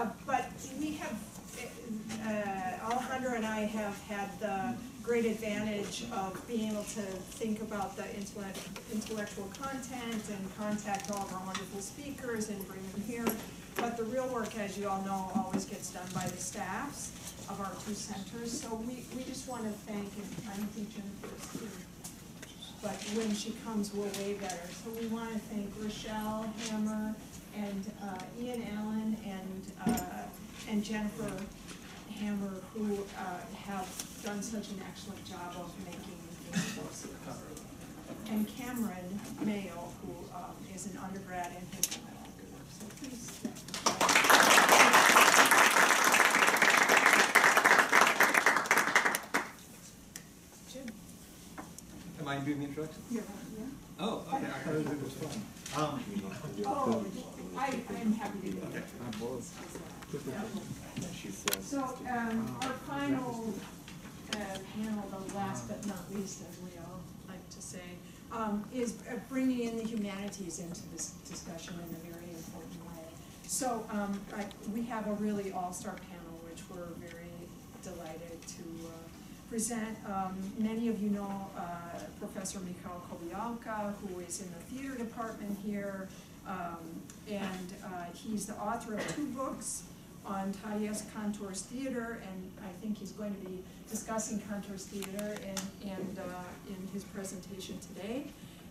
uh, but we have, uh, and I have had the great advantage of being able to think about the intellect, intellectual content and contact all of our wonderful speakers and bring them here. But the real work, as you all know, always gets done by the staffs of our two centers. So we, we just want to thank, and I don't think Jennifer's here, but when she comes, we'll wave at her. So we want to thank Rochelle Hammer and uh, Ian Allen and, uh, and Jennifer Hammer, who uh, have done such an excellent job of making things possible. And Cameron Mayo, who um, is an undergrad in history. So please. Jim, Am I doing the introduction? you're on, yeah? Oh, okay. I thought it was fun. Um, Oh, I, I'm happy to do it. So, um, our final, uh, panel, the last but not least, as we all like to say, um, is uh, bringing in the humanities into this discussion in a very important way. So, um, I, we have a really all-star panel, which we're very delighted to, uh, present. Um, many of you know, uh, Professor Michal Kobialka, who is in the theater department here. Um, and, uh, he's the author of two books on Thaddeus Kantor's theater, and I think he's going to be discussing Kantor's theater and, and, uh, in his presentation today.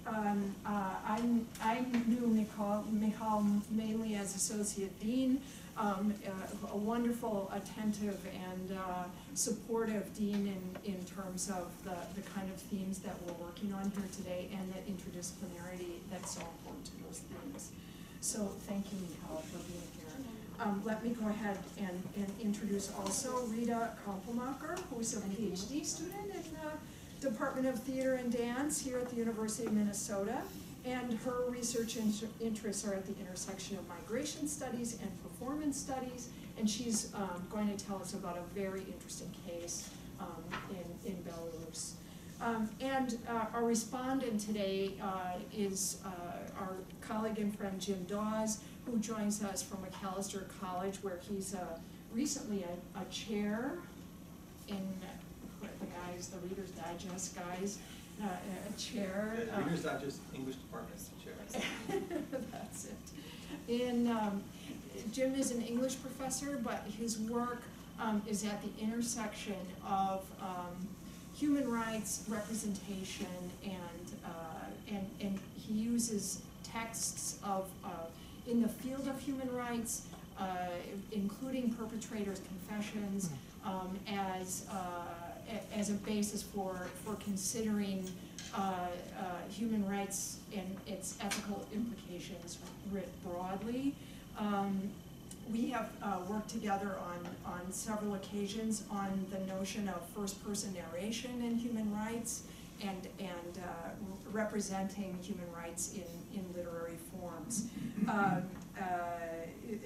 Um, I, I knew Michal, Michal mainly as associate dean, um, a, a wonderful, attentive, and, uh, supportive dean in, in terms of the, the kind of themes that we're working on here today, and that interdisciplinarity that's so important to those themes. So, thank you, Michal, for being here. Um, let me go ahead and, and introduce also Rita Kompelmakher, who's a PhD student in the Department of Theater and Dance here at the University of Minnesota. And her research inter- interests are at the intersection of migration studies and performance studies. And she's, um, going to tell us about a very interesting case, um, in, in Belarus. Um, and, uh, our respondent today, uh, is, uh, our colleague and friend Jim Dawes, who joins us from Macalester College, where he's, uh, recently a, a chair in, the guys, the Reader's Digest guys, uh, a chair. The um, Reader's Digest English Department Chair. That's it. In, um, Jim is an English professor, but his work, um, is at the intersection of, um, human rights representation and, uh, and, and he uses texts of, uh, in the field of human rights, uh, including perpetrators' confessions, um, as, uh, as a basis for, for considering, uh, uh, human rights and its ethical implications writ broadly. Um, we have, uh, worked together on, on several occasions on the notion of first-person narration in human rights and, and, uh, representing human rights in, in literary forms. Um, uh,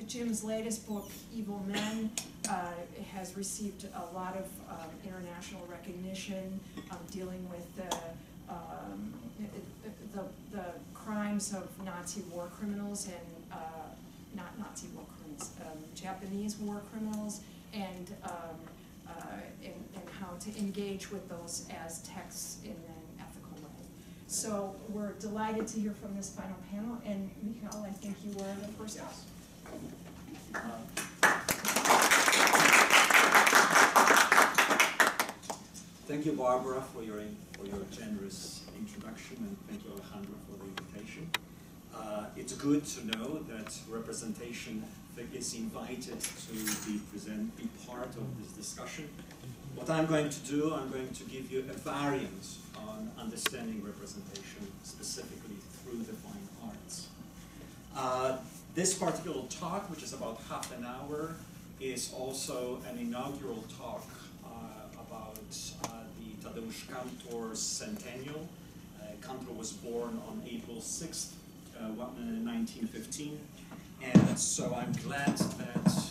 Jim's latest book, Evil Men, uh, has received a lot of, um, international recognition, um, dealing with the, um, the, the crimes of Nazi war criminals and, uh, not Nazi war criminals, um, Japanese war criminals, and, um, uh, and, and how to engage with those as texts in an ethical way. So we're delighted to hear from this final panel, and Michal, I think you were the first up. Thank you, Barbara, for your, for your generous introduction, and thank you, Alejandro, for the invitation. Uh, it's good to know that representation is invited to be present, be part of this discussion. What I'm going to do, I'm going to give you a variant on understanding representation, specifically through the fine arts. Uh, this particular talk, which is about half an hour, is also an inaugural talk uh, about uh, the Tadeusz Kantor centennial. Uh, Kantor was born on April 6th, uh, uh, 1915, and so I'm glad that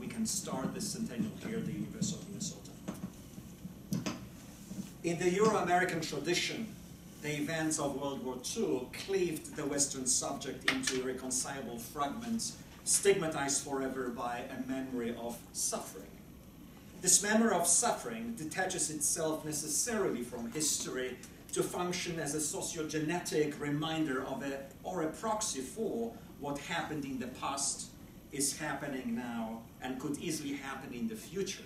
we can start this centennial here at the University of Minnesota. In the Euro-American tradition, the events of World War II cleaved the Western subject into irreconcilable fragments stigmatized forever by a memory of suffering. This memory of suffering detaches itself necessarily from history to function as a sociogenetic reminder of a, or a proxy for what happened in the past, is happening now, and could easily happen in the future.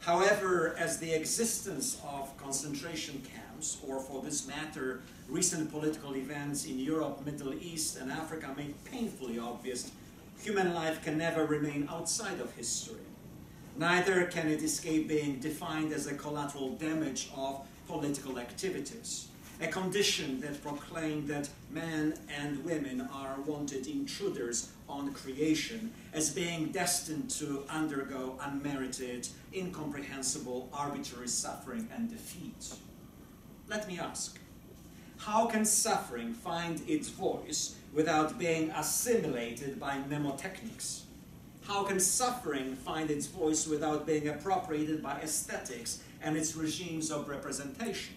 However, as the existence of concentration camps, or for this matter, recent political events in Europe, Middle East, and Africa made painfully obvious, human life can never remain outside of history. Neither can it escape being defined as a collateral damage of political activities, a condition that proclaimed that men and women are wanted intruders on creation as being destined to undergo unmerited, incomprehensible, arbitrary suffering and defeat. Let me ask, how can suffering find its voice without being assimilated by mnemotechnics? How can suffering find its voice without being appropriated by aesthetics and its regimes of representation?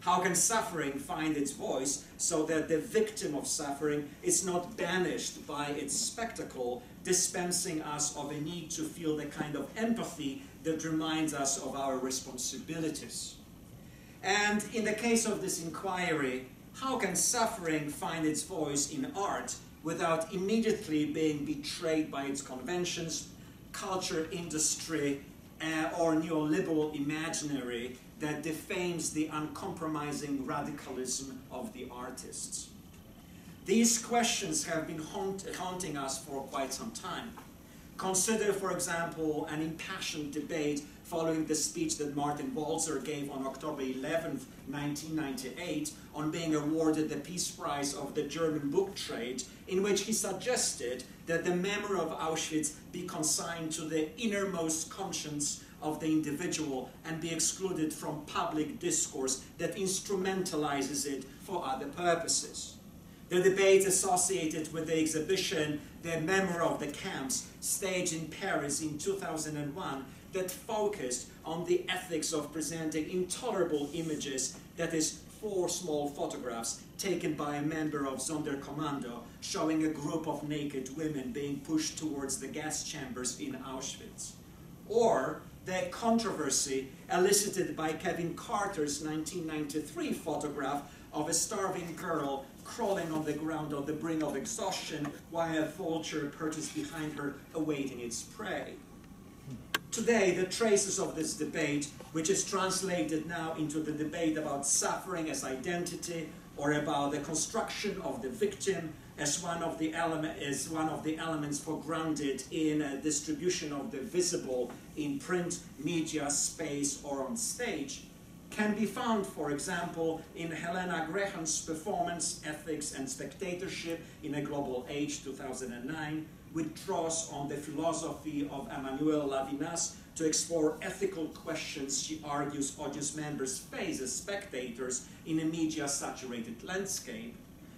How can suffering find its voice so that the victim of suffering is not banished by its spectacle, dispensing us of a need to feel the kind of empathy that reminds us of our responsibilities? And in the case of this inquiry, how can suffering find its voice in art without immediately being betrayed by its conventions, culture industry, uh, or neoliberal imaginary that defames the uncompromising radicalism of the artists. These questions have been haunt haunting us for quite some time. Consider, for example, an impassioned debate following the speech that Martin Walser gave on October 11, 1998, on being awarded the Peace Prize of the German book trade, in which he suggested that the memory of Auschwitz be consigned to the innermost conscience of the individual and be excluded from public discourse that instrumentalizes it for other purposes. The debate associated with the exhibition The Memory of the Camps, staged in Paris in 2001, that focused on the ethics of presenting intolerable images, that is, four small photographs taken by a member of Sonderkommando showing a group of naked women being pushed towards the gas chambers in Auschwitz. Or the controversy elicited by Kevin Carter's 1993 photograph of a starving girl crawling on the ground on the brink of exhaustion while a vulture perches behind her awaiting its prey. Today, the traces of this debate, which is translated now into the debate about suffering as identity or about the construction of the victim as one of the element as one of the elements for grounded in a distribution of the visible in print media space or on stage can be found, for example, in Helena Grehan's performance, ethics and spectatorship in a global age 2009, which draws on the philosophy of Emmanuel Levinas to explore ethical questions she argues audience members face as spectators in a media-saturated landscape,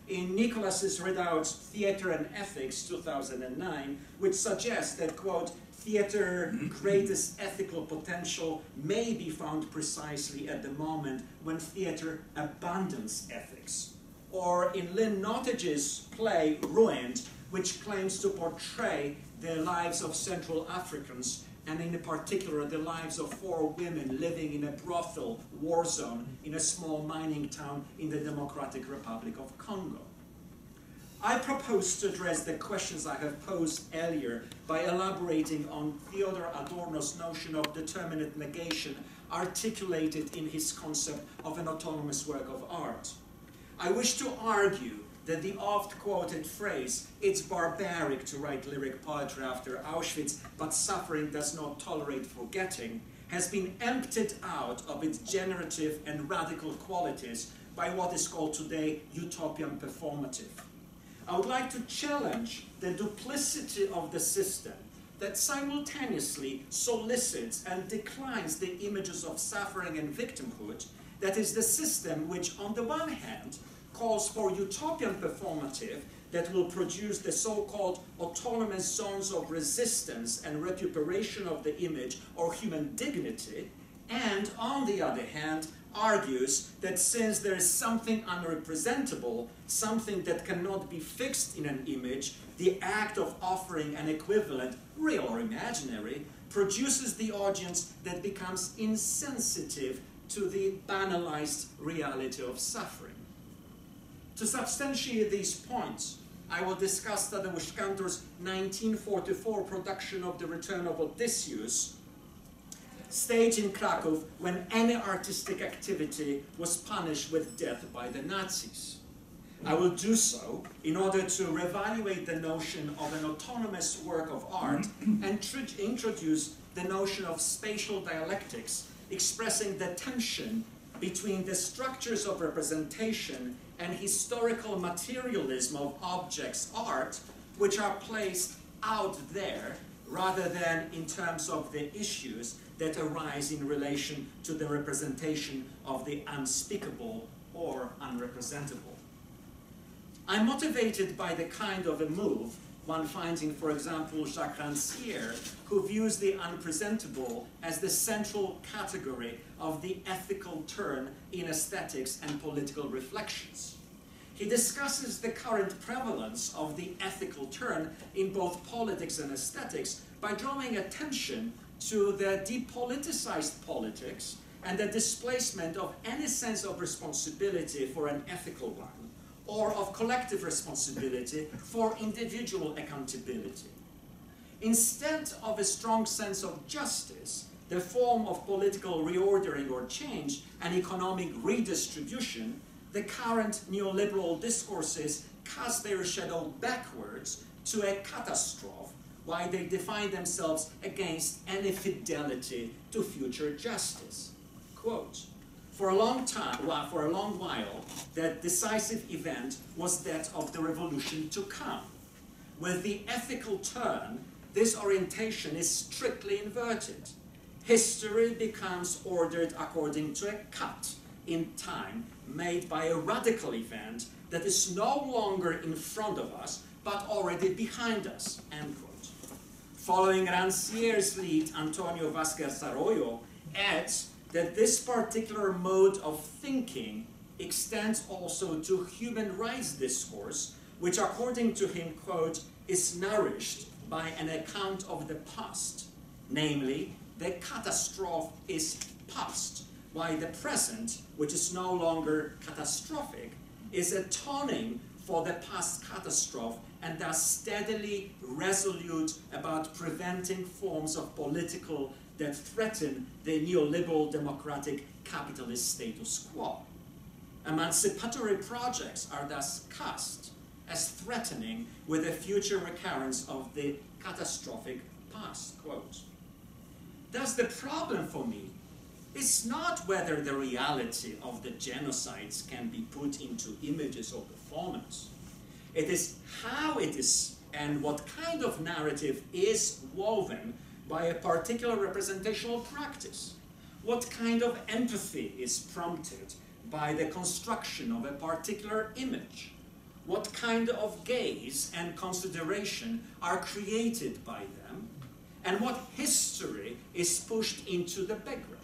in Nicholas Ridout's Theater and Ethics 2009, which suggests that, quote, theater mm-hmm. greatest ethical potential may be found precisely at the moment when theater abandons ethics. Or in Lynn Nottage's play Ruined, which claims to portray the lives of Central Africans and in particular the lives of four women living in a brothel war zone in a small mining town in the Democratic Republic of Congo. I propose to address the questions I have posed earlier by elaborating on Theodor Adorno's notion of determinate negation articulated in his concept of an autonomous work of art. I wish to argue that the oft quoted phrase, it's barbaric to write lyric poetry after Auschwitz, but suffering does not tolerate forgetting, has been emptied out of its generative and radical qualities by what is called today utopian performative. I would like to challenge the duplicity of the system that simultaneously solicits and declines the images of suffering and victimhood, that is the system which on the one hand calls for utopian performative that will produce the so-called autonomous zones of resistance and recuperation of the image or human dignity, and on the other hand, argues that since there is something unrepresentable, something that cannot be fixed in an image, the act of offering an equivalent, real or imaginary, produces the audience that becomes insensitive to the banalized reality of suffering. To substantiate these points, I will discuss Tadeusz Kantor's 1944 production of The Return of Odysseus, staged in Krakow when any artistic activity was punished with death by the Nazis. I will do so in order to reevaluate the notion of an autonomous work of art and tr- introduce the notion of spatial dialectics, expressing the tension between the structures of representation and historical materialism of objects' art, which are placed out there rather than in terms of the issues that arise in relation to the representation of the unspeakable or unrepresentable. I'm motivated by the kind of a move one finds in, for example, Jacques Rancière, who views the unpresentable as the central category of the ethical turn in aesthetics and political reflections. He discusses the current prevalence of the ethical turn in both politics and aesthetics by drawing attention to the depoliticized politics and the displacement of any sense of responsibility for an ethical one or of collective responsibility for individual accountability. Instead of a strong sense of justice, the form of political reordering or change and economic redistribution, the current neoliberal discourses cast their shadow backwards to a catastrophe while they define themselves against any fidelity to future justice. Quote, for a long time, well, for a long while, that decisive event was that of the revolution to come. With the ethical turn, this orientation is strictly inverted. History becomes ordered according to a cut in time made by a radical event that is no longer in front of us, but already behind us. End quote. Following Rancière's lead, Antonio Vázquez Arroyo adds that this particular mode of thinking extends also to human rights discourse, which according to him, quote, is nourished by an account of the past, namely, the catastrophe is past, while the present, which is no longer catastrophic, is atoning for the past catastrophe and thus steadily resolute about preventing forms of political that threaten the neoliberal democratic capitalist status quo. Emancipatory projects are thus cast as threatening with a future recurrence of the catastrophic past. Quote. Thus, the problem for me is not whether the reality of the genocides can be put into images or performance. It is how it is and what kind of narrative is woven by a particular representational practice? What kind of empathy is prompted by the construction of a particular image? What kind of gaze and consideration are created by them? And what history is pushed into the background?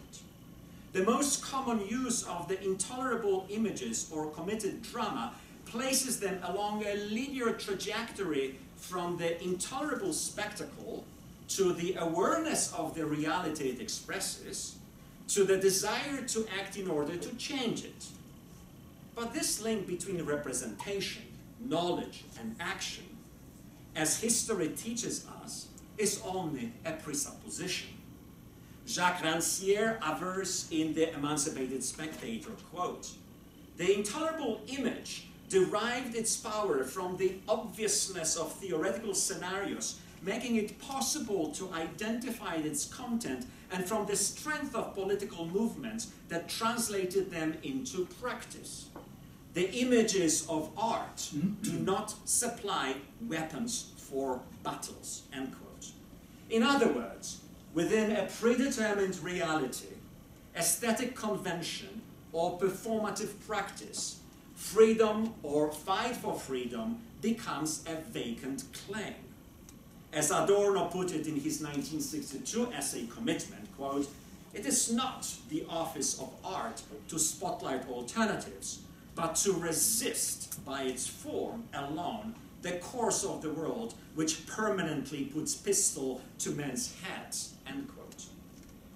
The most common use of the intolerable images or committed drama places them along a linear trajectory from the intolerable spectacle to the awareness of the reality it expresses, to the desire to act in order to change it. But this link between representation, knowledge, and action, as history teaches us, is only a presupposition. Jacques Rancière avers in The Emancipated Spectator, quote, The intolerable image derived its power from the obviousness of theoretical scenarios making it possible to identify its content and from the strength of political movements that translated them into practice. The images of art mm-hmm. do not supply weapons for battles. End quote. In other words, within a predetermined reality, aesthetic convention, or performative practice, freedom or fight for freedom becomes a vacant claim. As Adorno put it in his 1962 essay Commitment, quote, it is not the office of art to spotlight alternatives, but to resist by its form alone the course of the world which permanently puts pistol to men's heads, end quote.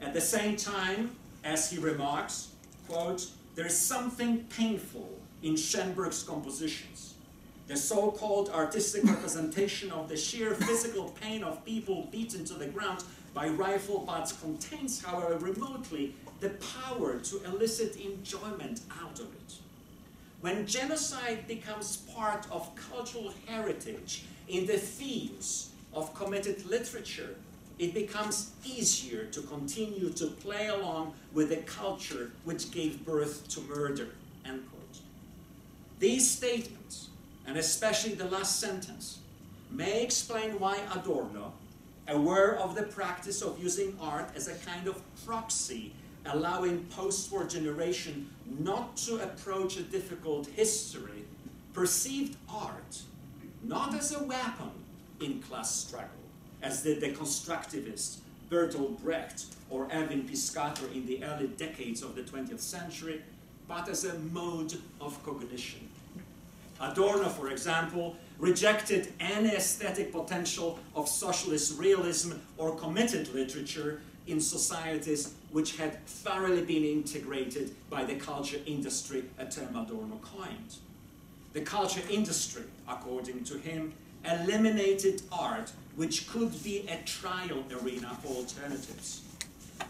At the same time, as he remarks, quote, there is something painful in Schoenberg's compositions. The so-called artistic representation of the sheer physical pain of people beaten to the ground by rifle butts contains, however, remotely the power to elicit enjoyment out of it. When genocide becomes part of cultural heritage in the themes of committed literature, it becomes easier to continue to play along with the culture which gave birth to murder. End quote. These statements, and especially the last sentence, may explain why Adorno, aware of the practice of using art as a kind of proxy, allowing post-war generation not to approach a difficult history, perceived art not as a weapon in class struggle, as did the constructivist Bertolt Brecht or Erwin Piscator in the early decades of the 20th century, but as a mode of cognition. Adorno, for example, rejected any aesthetic potential of socialist realism or committed literature in societies which had thoroughly been integrated by the culture industry, a term Adorno coined. The culture industry, according to him, eliminated art which could be a trial arena for alternatives.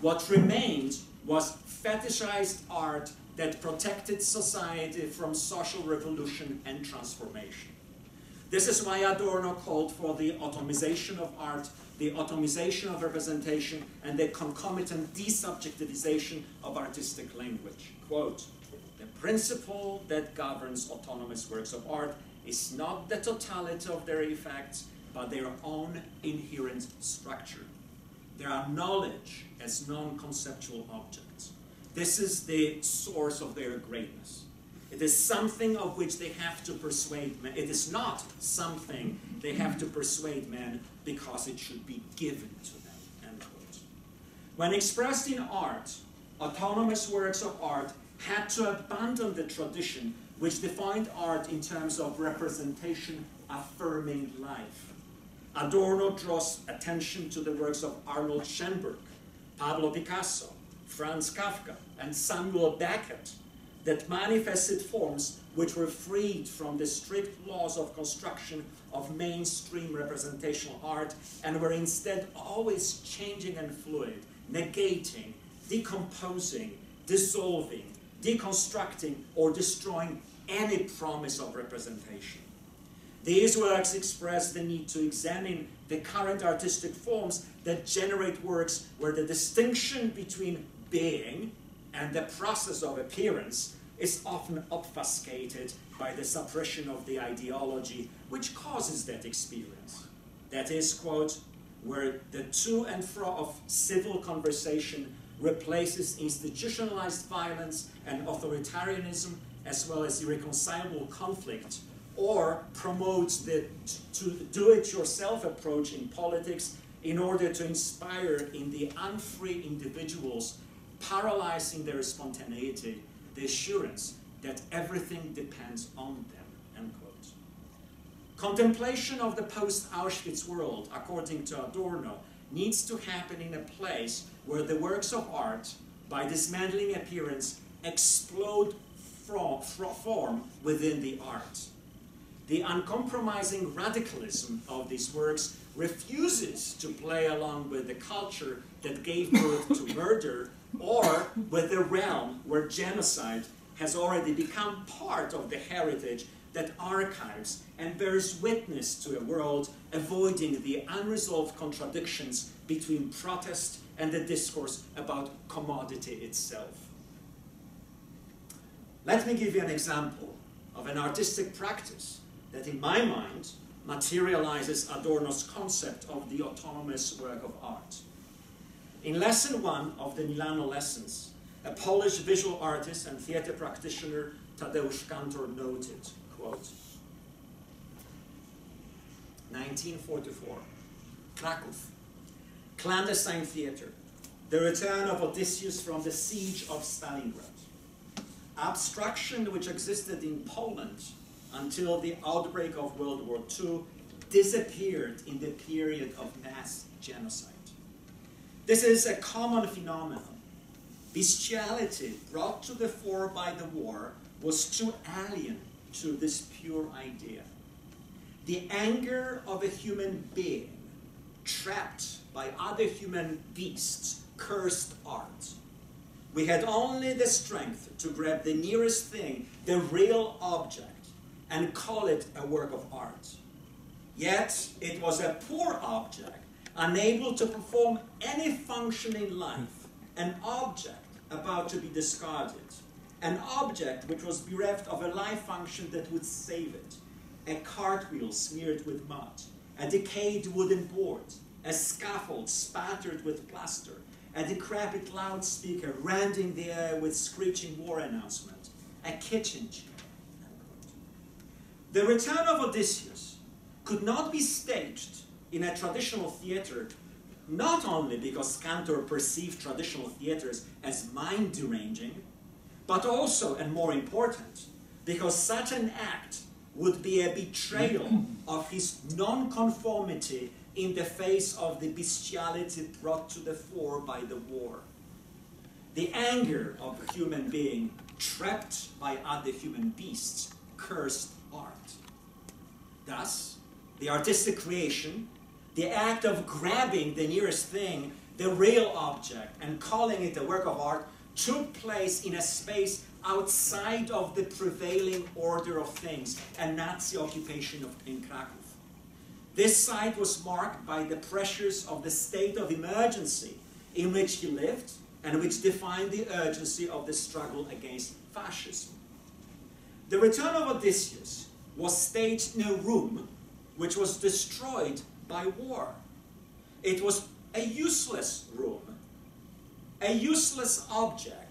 What remained was fetishized art that protected society from social revolution and transformation. This is why Adorno called for the atomization of art, the atomization of representation, and the concomitant desubjectivization of artistic language. Quote, the principle that governs autonomous works of art is not the totality of their effects, but their own inherent structure. They are knowledge as non-conceptual objects. This is the source of their greatness. It is something of which they have to persuade men. It is not something they have to persuade men because it should be given to them. When expressed in art, autonomous works of art had to abandon the tradition which defined art in terms of representation affirming life. Adorno draws attention to the works of Arnold Schoenberg, Pablo Picasso, Franz Kafka, and Samuel Beckett that manifested forms which were freed from the strict laws of construction of mainstream representational art and were instead always changing and fluid, negating, decomposing, dissolving, deconstructing, or destroying any promise of representation. These works express the need to examine the current artistic forms that generate works where the distinction between being and the process of appearance is often obfuscated by the suppression of the ideology which causes that experience. That is, quote, where the to and fro of civil conversation replaces institutionalized violence and authoritarianism as well as irreconcilable conflict or promotes the to do-it-yourself approach in politics in order to inspire in the unfree individuals paralyzing their spontaneity the assurance that everything depends on them, end quote. Contemplation of the post-Auschwitz world, according to Adorno, needs to happen in a place where the works of art, by dismantling appearance, explode from, form within the art. The uncompromising radicalism of these works refuses to play along with the culture that gave birth to murder or with a realm where genocide has already become part of the heritage that archives and bears witness to a world avoiding the unresolved contradictions between protest and the discourse about commodity itself. Let me give you an example of an artistic practice that, in my mind, materializes Adorno's concept of the autonomous work of art. In lesson one of the Milano lessons, a Polish visual artist and theater practitioner, Tadeusz Kantor, noted, quote, 1944, Kraków, clandestine theater, the return of Odysseus from the siege of Stalingrad. Abstraction which existed in Poland until the outbreak of World War II disappeared in the period of mass genocide. This is a common phenomenon. Bestiality brought to the fore by the war was too alien to this pure idea. The anger of a human being trapped by other human beasts cursed art. We had only the strength to grab the nearest thing, the real object, and call it a work of art. Yet it was a poor object, unable to perform any function in life, an object about to be discarded, an object which was bereft of a life function that would save it, a cartwheel smeared with mud, a decayed wooden board, a scaffold spattered with plaster, a decrepit loudspeaker rending the air with screeching war announcement, a kitchen chair. The return of Odysseus could not be staged in a traditional theater not only because Kantor perceived traditional theaters as mind deranging, but also, and more important, because such an act would be a betrayal of his nonconformity in the face of the bestiality brought to the fore by the war. The anger of a human being trapped by other human beasts cursed art. Thus, the artistic creation, the act of grabbing the nearest thing, the real object, and calling it a work of art, took place in a space outside of the prevailing order of things, a Nazi occupation of, in Krakow. This site was marked by the pressures of the state of emergency in which he lived and which defined the urgency of the struggle against fascism. The return of Odysseus was staged in a room which was destroyed by war. It was a useless room, a useless object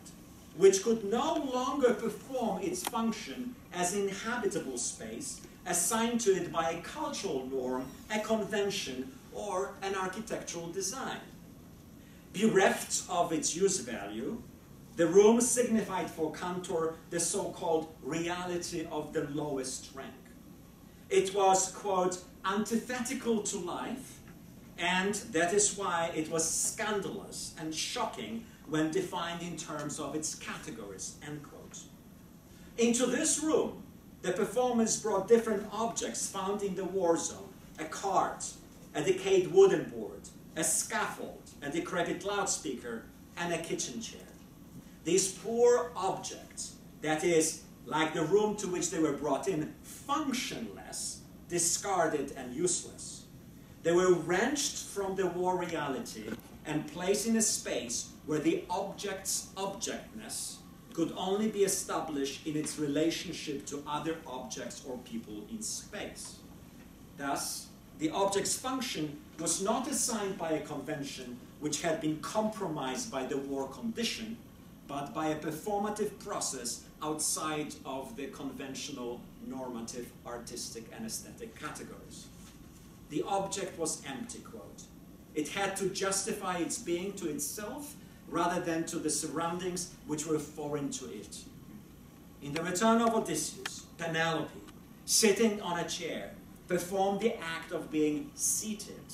which could no longer perform its function as inhabitable space assigned to it by a cultural norm, a convention, or an architectural design. Bereft of its use value, the room signified for Kantor the so-called reality of the lowest rank. It was, quote, antithetical to life, and that is why it was scandalous and shocking when defined in terms of its categories, end quote. Into this room, the performance brought different objects found in the war zone, a cart, a decayed wooden board, a scaffold, a decrepit loudspeaker, and a kitchen chair. These poor objects, that is, like the room to which they were brought in, functionless, discarded, and useless. They were wrenched from the war reality and placed in a space where the object's objectness could only be established in its relationship to other objects or people in space. Thus, the object's function was not assigned by a convention which had been compromised by the war condition, but by a performative process outside of the conventional normative artistic and aesthetic categories. The object was empty, quote. It had to justify its being to itself rather than to the surroundings which were foreign to it. In the return of Odysseus, Penelope, sitting on a chair, performed the act of being seated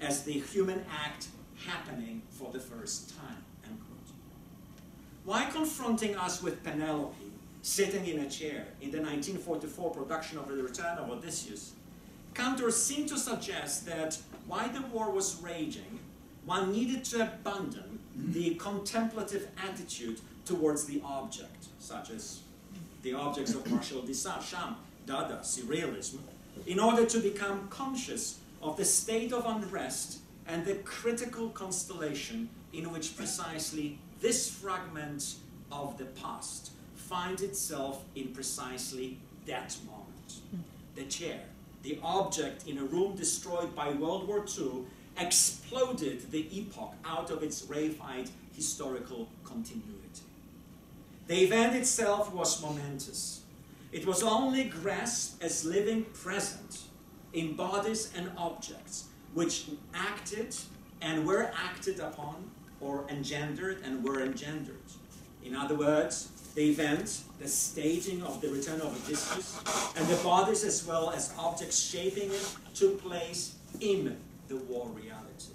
as the human act happening for the first time. Why confronting us with Penelope sitting in a chair in the 1944 production of The Return of Odysseus? Kantor seemed to suggest that while the war was raging, one needed to abandon the contemplative attitude towards the object, such as the objects of Marcel Duchamp, Dada, Surrealism, in order to become conscious of the state of unrest and the critical constellation in which precisely this fragment of the past finds itself in precisely that moment. The chair, the object in a room destroyed by World War II, exploded the epoch out of its reified historical continuity. The event itself was momentous. It was only grasped as living present in bodies and objects which acted and were acted upon or engendered and were engendered. In other words, the event, the staging of the return of Odysseus, and the bodies as well as objects shaping it took place in the war reality.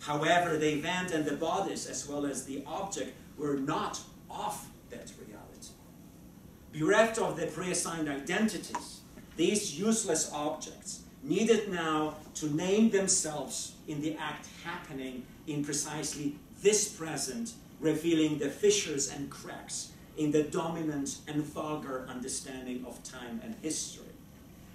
However, the event and the bodies as well as the object were not of that reality. Bereft of their pre-assigned identities, these useless objects needed now to name themselves in the act happening in precisely this present, revealing the fissures and cracks in the dominant and vulgar understanding of time and history.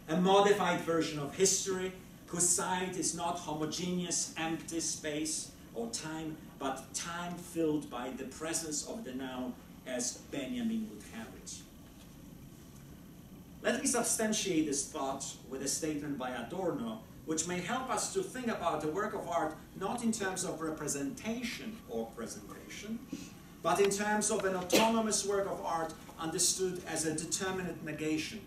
A modified version of history whose site is not homogeneous, empty space or time, but time filled by the presence of the now, as Benjamin would have it. Let me substantiate this thought with a statement by Adorno, which may help us to think about the work of art not in terms of representation or presentation, but in terms of an autonomous work of art understood as a determinate negation,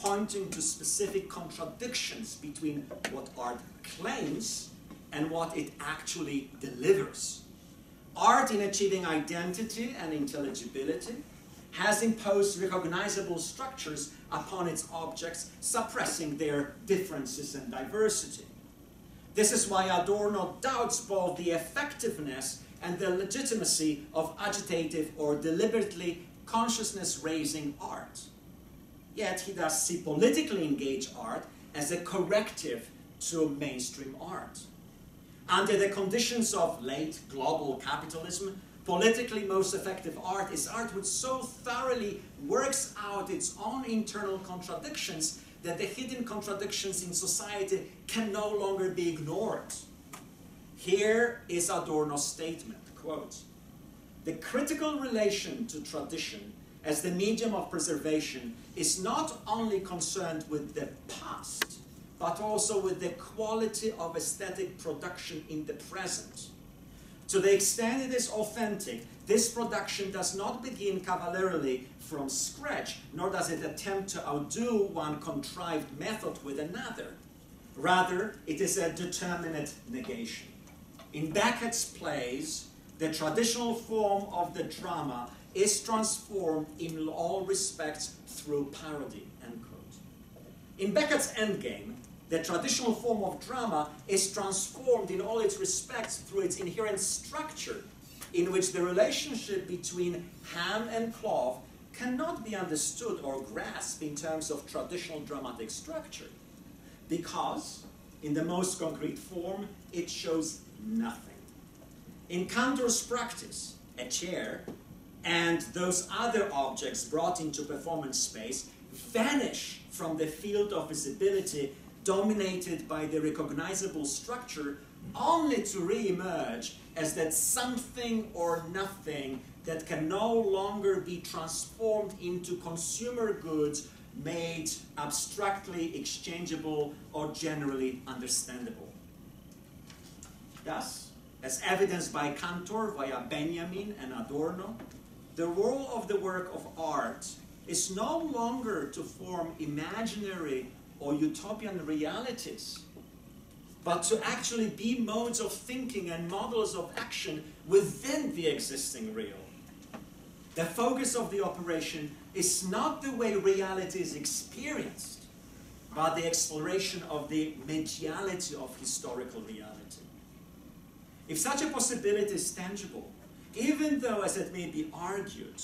pointing to specific contradictions between what art claims and what it actually delivers. Art, in achieving identity and intelligibility, has imposed recognizable structures upon its objects, suppressing their differences and diversity. This is why Adorno doubts both the effectiveness and the legitimacy of agitative or deliberately consciousness raising art. Yet he does see politically engaged art as a corrective to mainstream art. Under the conditions of late global capitalism, politically most effective art is art which so thoroughly works out its own internal contradictions that the hidden contradictions in society can no longer be ignored. Here is Adorno's statement, quote, The critical relation to tradition as the medium of preservation is not only concerned with the past, but also with the quality of aesthetic production in the present. To the extent it is authentic, this production does not begin cavalierly from scratch, nor does it attempt to outdo one contrived method with another. Rather, it is a determinate negation. In Beckett's plays, the traditional form of the drama is transformed in all respects through parody. End quote. In Beckett's Endgame, the traditional form of drama is transformed in all its respects through its inherent structure, in which the relationship between Hamm and Clov cannot be understood or grasped in terms of traditional dramatic structure, because, in the most concrete form, it shows nothing. In Kantor's practice, a chair and those other objects brought into performance space vanish from the field of visibility dominated by the recognizable structure only to re-emerge as that something or nothing that can no longer be transformed into consumer goods made abstractly exchangeable or generally understandable. Thus, as evidenced by Kantor via Benjamin and Adorno, the role of the work of art is no longer to form imaginary or utopian realities, but to actually be modes of thinking and models of action within the existing real. The focus of the operation is not the way reality is experienced, but the exploration of the mediality of historical reality. If such a possibility is tangible, even though, as it may be argued,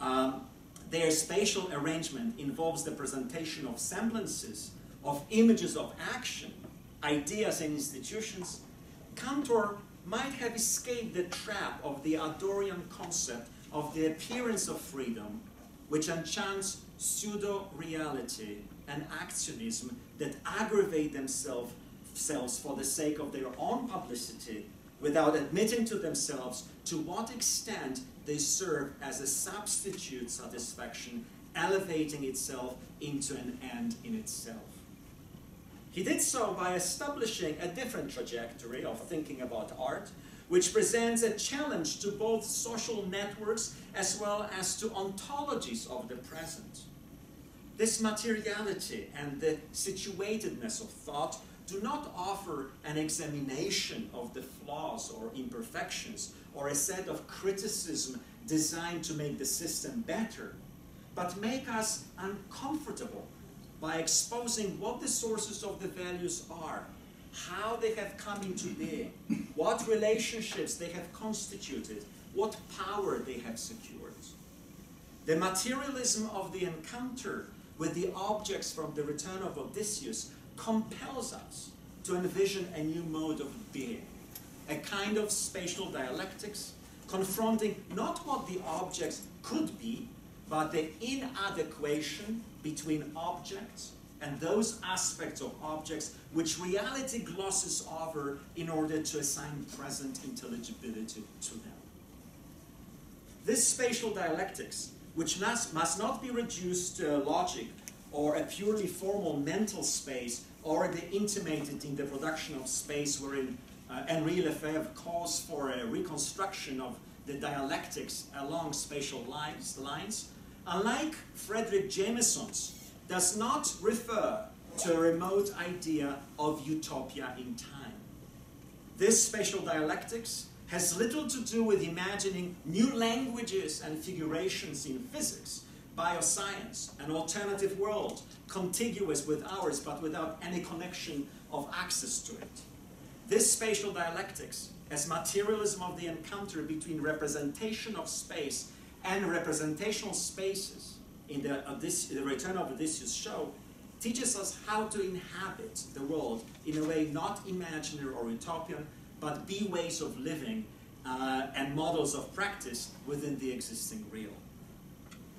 um, their spatial arrangement involves the presentation of semblances of images of action, ideas, and institutions, Kantor might have escaped the trap of the Adornian concept of the appearance of freedom, which enchants pseudo reality and actionism that aggravate themselves for the sake of their own publicity without admitting to themselves to what extent they serve as a substitute satisfaction, elevating itself into an end in itself. He did so by establishing a different trajectory of thinking about art, which presents a challenge to both social networks as well as to ontologies of the present. This materiality and the situatedness of thought do not offer an examination of the flaws or imperfections or a set of criticism designed to make the system better, but make us uncomfortable by exposing what the sources of the values are, how they have come into being, what relationships they have constituted, what power they have secured. The materialism of the encounter with the objects from the return of Odysseus compels us to envision a new mode of being, a kind of spatial dialectics, confronting not what the objects could be, but the inadequation between objects and those aspects of objects which reality glosses over in order to assign present intelligibility to them. This spatial dialectics, which must not be reduced to logic or a purely formal mental space already intimated in the production of space wherein uh, Henri Lefebvre calls for a reconstruction of the dialectics along spatial lines, lines unlike Fredric Jameson's, does not refer to a remote idea of utopia in time. This spatial dialectics has little to do with imagining new languages and figurations in physics, bioscience, an alternative world, contiguous with ours but without any connection of access to it. This spatial dialectics, as materialism of the encounter between representation of space and representational spaces in the, the Return of Odysseus show, teaches us how to inhabit the world in a way not imaginary or utopian, but be ways of living uh, and models of practice within the existing real.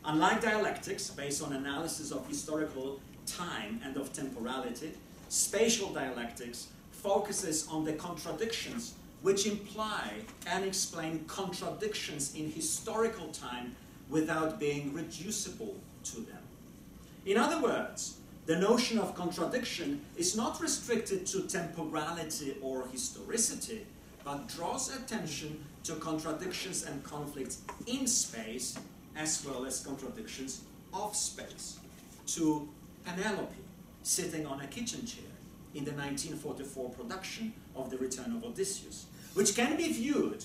Unlike dialectics, based on analysis of historical time and of temporality, spatial dialectics focuses on the contradictions which imply and explain contradictions in historical time without being reducible to them. In other words, the notion of contradiction is not restricted to temporality or historicity, but draws attention to contradictions and conflicts in space as well as contradictions of space. To Penelope sitting on a kitchen chair in the 1944 production of The Return of Odysseus, which can be viewed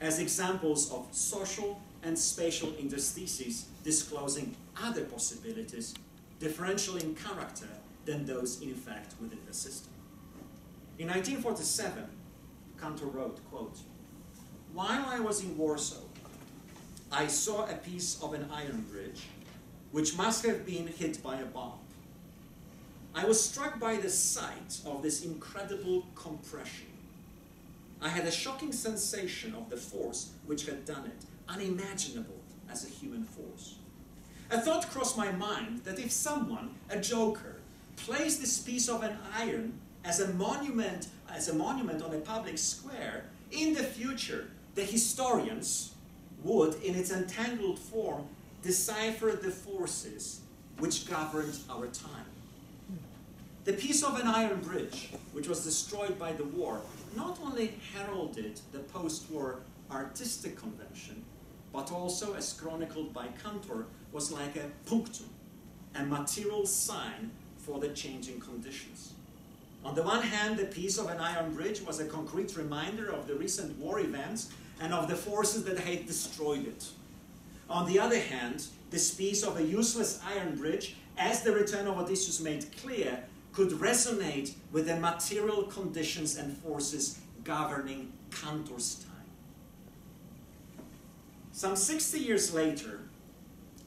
as examples of social and spatial interstices disclosing other possibilities, differential in character than those in fact within the system. In 1947, Kantor wrote, quote, While I was in Warsaw, I saw a piece of an iron bridge which must have been hit by a bomb. I was struck by the sight of this incredible compression. I had a shocking sensation of the force which had done it, unimaginable as a human force. A thought crossed my mind that if someone, a joker, placed this piece of an iron as a monument, as a monument on a public square, in the future, the historians would, in its entangled form, decipher the forces which governed our time. The piece of an iron bridge, which was destroyed by the war, not only heralded the post-war artistic convention, but also, as chronicled by Kantor, was like a punctum, a material sign for the changing conditions. On the one hand, the piece of an iron bridge was a concrete reminder of the recent war events and of the forces that had destroyed it. On the other hand, this piece of a useless iron bridge, as the return of Odysseus made clear, could resonate with the material conditions and forces governing Kantor's time. Some 60 years later,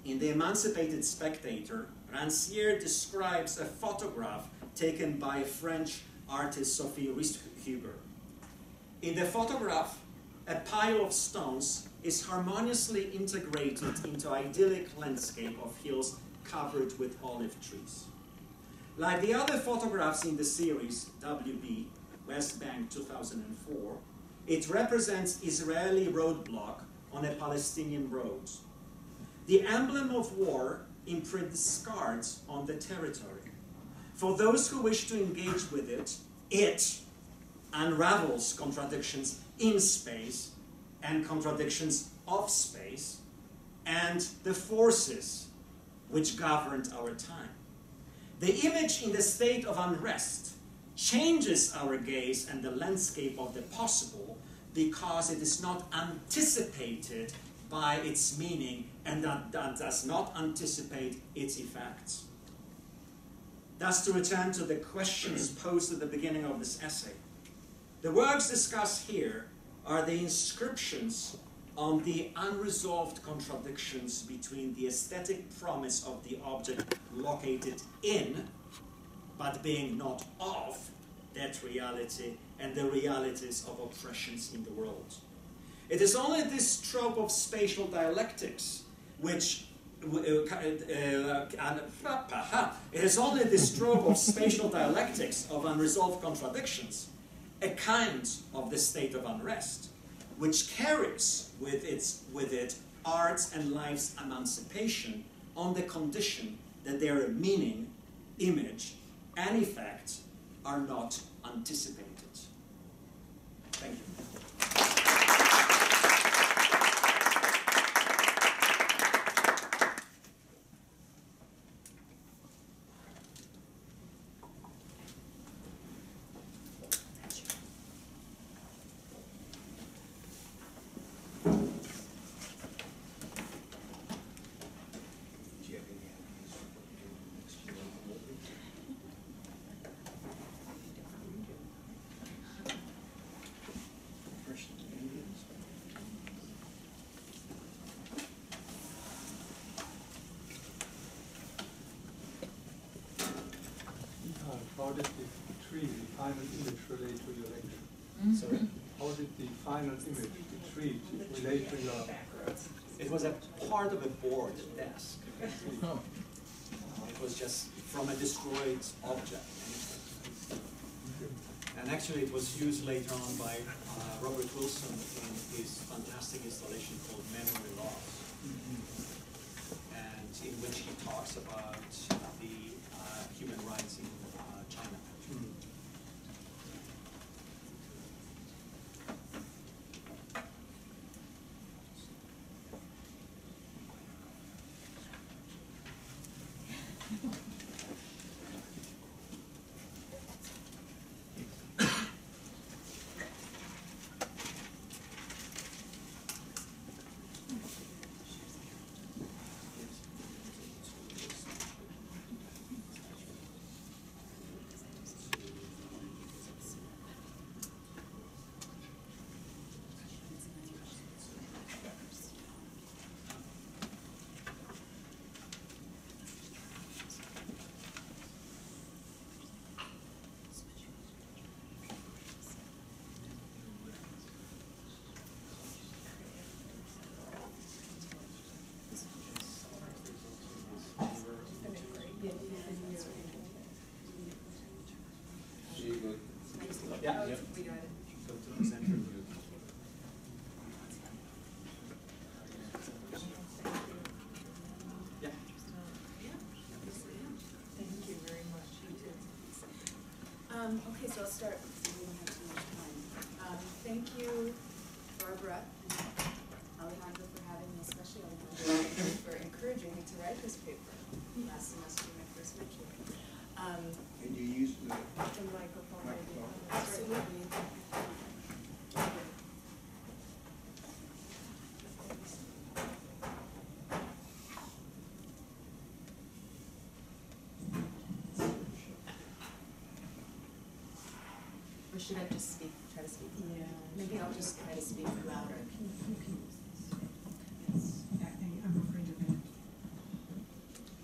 in The Emancipated Spectator, Rancière describes a photograph taken by French artist Sophie Ristelhueber. In the photograph, a pile of stones is harmoniously integrated into idyllic landscape of hills covered with olive trees. Like the other photographs in the series, WB, West Bank 2004, it represents Israeli roadblock on a Palestinian road. The emblem of war imprints scars on the territory. For those who wish to engage with it, it unravels contradictions in space and contradictions of space and the forces which governed our time. The image in the state of unrest changes our gaze and the landscape of the possible because it is not anticipated by its meaning and that, that does not anticipate its effects. Thus, to return to the questions posed at the beginning of this essay, the works discussed here are the inscriptions on the unresolved contradictions between the aesthetic promise of the object located in, but being not of, that reality and the realities of oppressions in the world. It is only this trope of spatial dialectics which uh, uh, uh, it is only this trope of spatial dialectics of unresolved contradictions, a kind of the state of unrest, which carries with, its, with it art's and life's emancipation on the condition that their meaning, image, and effect are not anticipated. Thank you. Do you have any ideas for what you're doing next year on the board? First, Indians. Uh, How did the tree, the final image relate to your lecture? Sorry? How did the final image, the tree, relate to your? It was a part of a board desk. It was just from a destroyed object. And actually, it was used later on by uh, Robert Wilson in his fantastic installation called Memory Loss, and in which he talks about Yeah, yeah. Go to the center. Yeah. Thank you very much, you too. Um, okay, so I'll start, so we don't have too much time. Um, thank you, Barbara and Alejandro for having me, especially Alejandro, for encouraging me to write this paper last semester when I first met you. Um, And you use the, The microphone maybe. absolutely. Or should I just speak, try to speak? Yeah. Maybe I'll just try to speak louder. I'm afraid of it.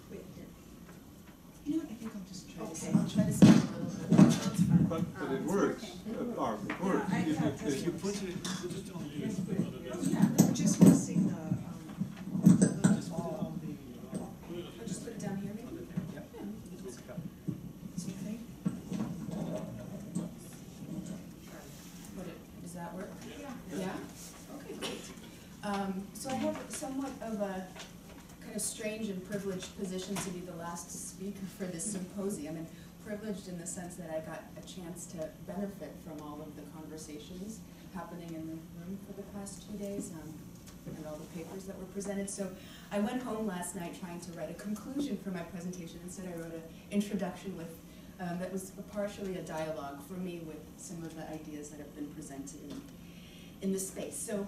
Wait, here. You know what, I think I'll just try to Okay. speak, I'll try to speak a little bit louder. That's fine. But, but it Um, works, okay. uh, Barb, it works. I If thought it- this if you was- put it, put it on the. Yeah, we're just missing the, um, the little ball. I'll just put it down here maybe? Yeah. Do you think? Would it, does that work? Yeah. Yeah? Okay, great. Um, so I have somewhat of a kind of strange and privileged position to be the last speaker for this symposium. And privileged in the sense that I got a chance to benefit from all of the conversations happening in the room for the past two days, um, and all the papers that were presented. So I went home last night trying to write a conclusion for my presentation. Instead, I wrote an introduction with um, that was partially a dialogue for me with some of the ideas that have been presented in, in the space. So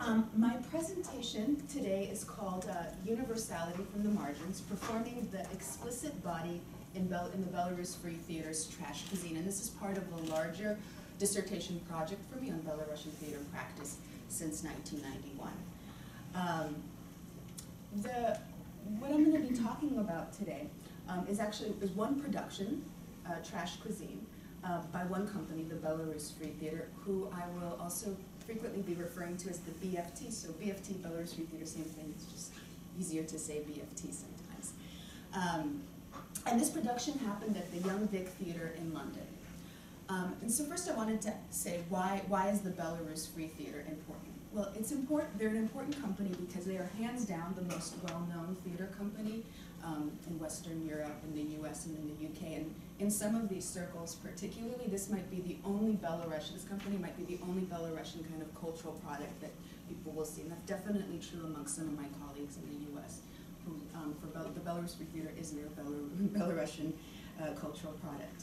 um, my presentation today is called uh, Universality from the Margins, Performing the Explicit Body in, Bel- in the Belarus Free Theater's Trash Cuisine. And this is part of a larger dissertation project for me on Belarusian theater practice since 1991. Um, the, what I'm gonna be talking about today um, is actually, is one production, uh, Trash Cuisine, uh, by one company, the Belarus Free Theater, who I will also frequently be referring to as the BFT. So BFT, Belarus Free Theater, same thing, it's just easier to say BFT sometimes. Um, and this production happened at the Young Vic Theater in London. Um, and so first I wanted to say, why, why is the Belarus Free Theater important? Well, it's important, they're an important company because they are hands down the most well-known theater company um, in Western Europe, in the US, and in the UK. And in some of these circles particularly, this might be the only Belarusian, this company might be the only Belarusian kind of cultural product that people will see. And that's definitely true among some of my colleagues in the US, who, um, for the Belarus Free Theater is their Belar- Belarusian uh, cultural product.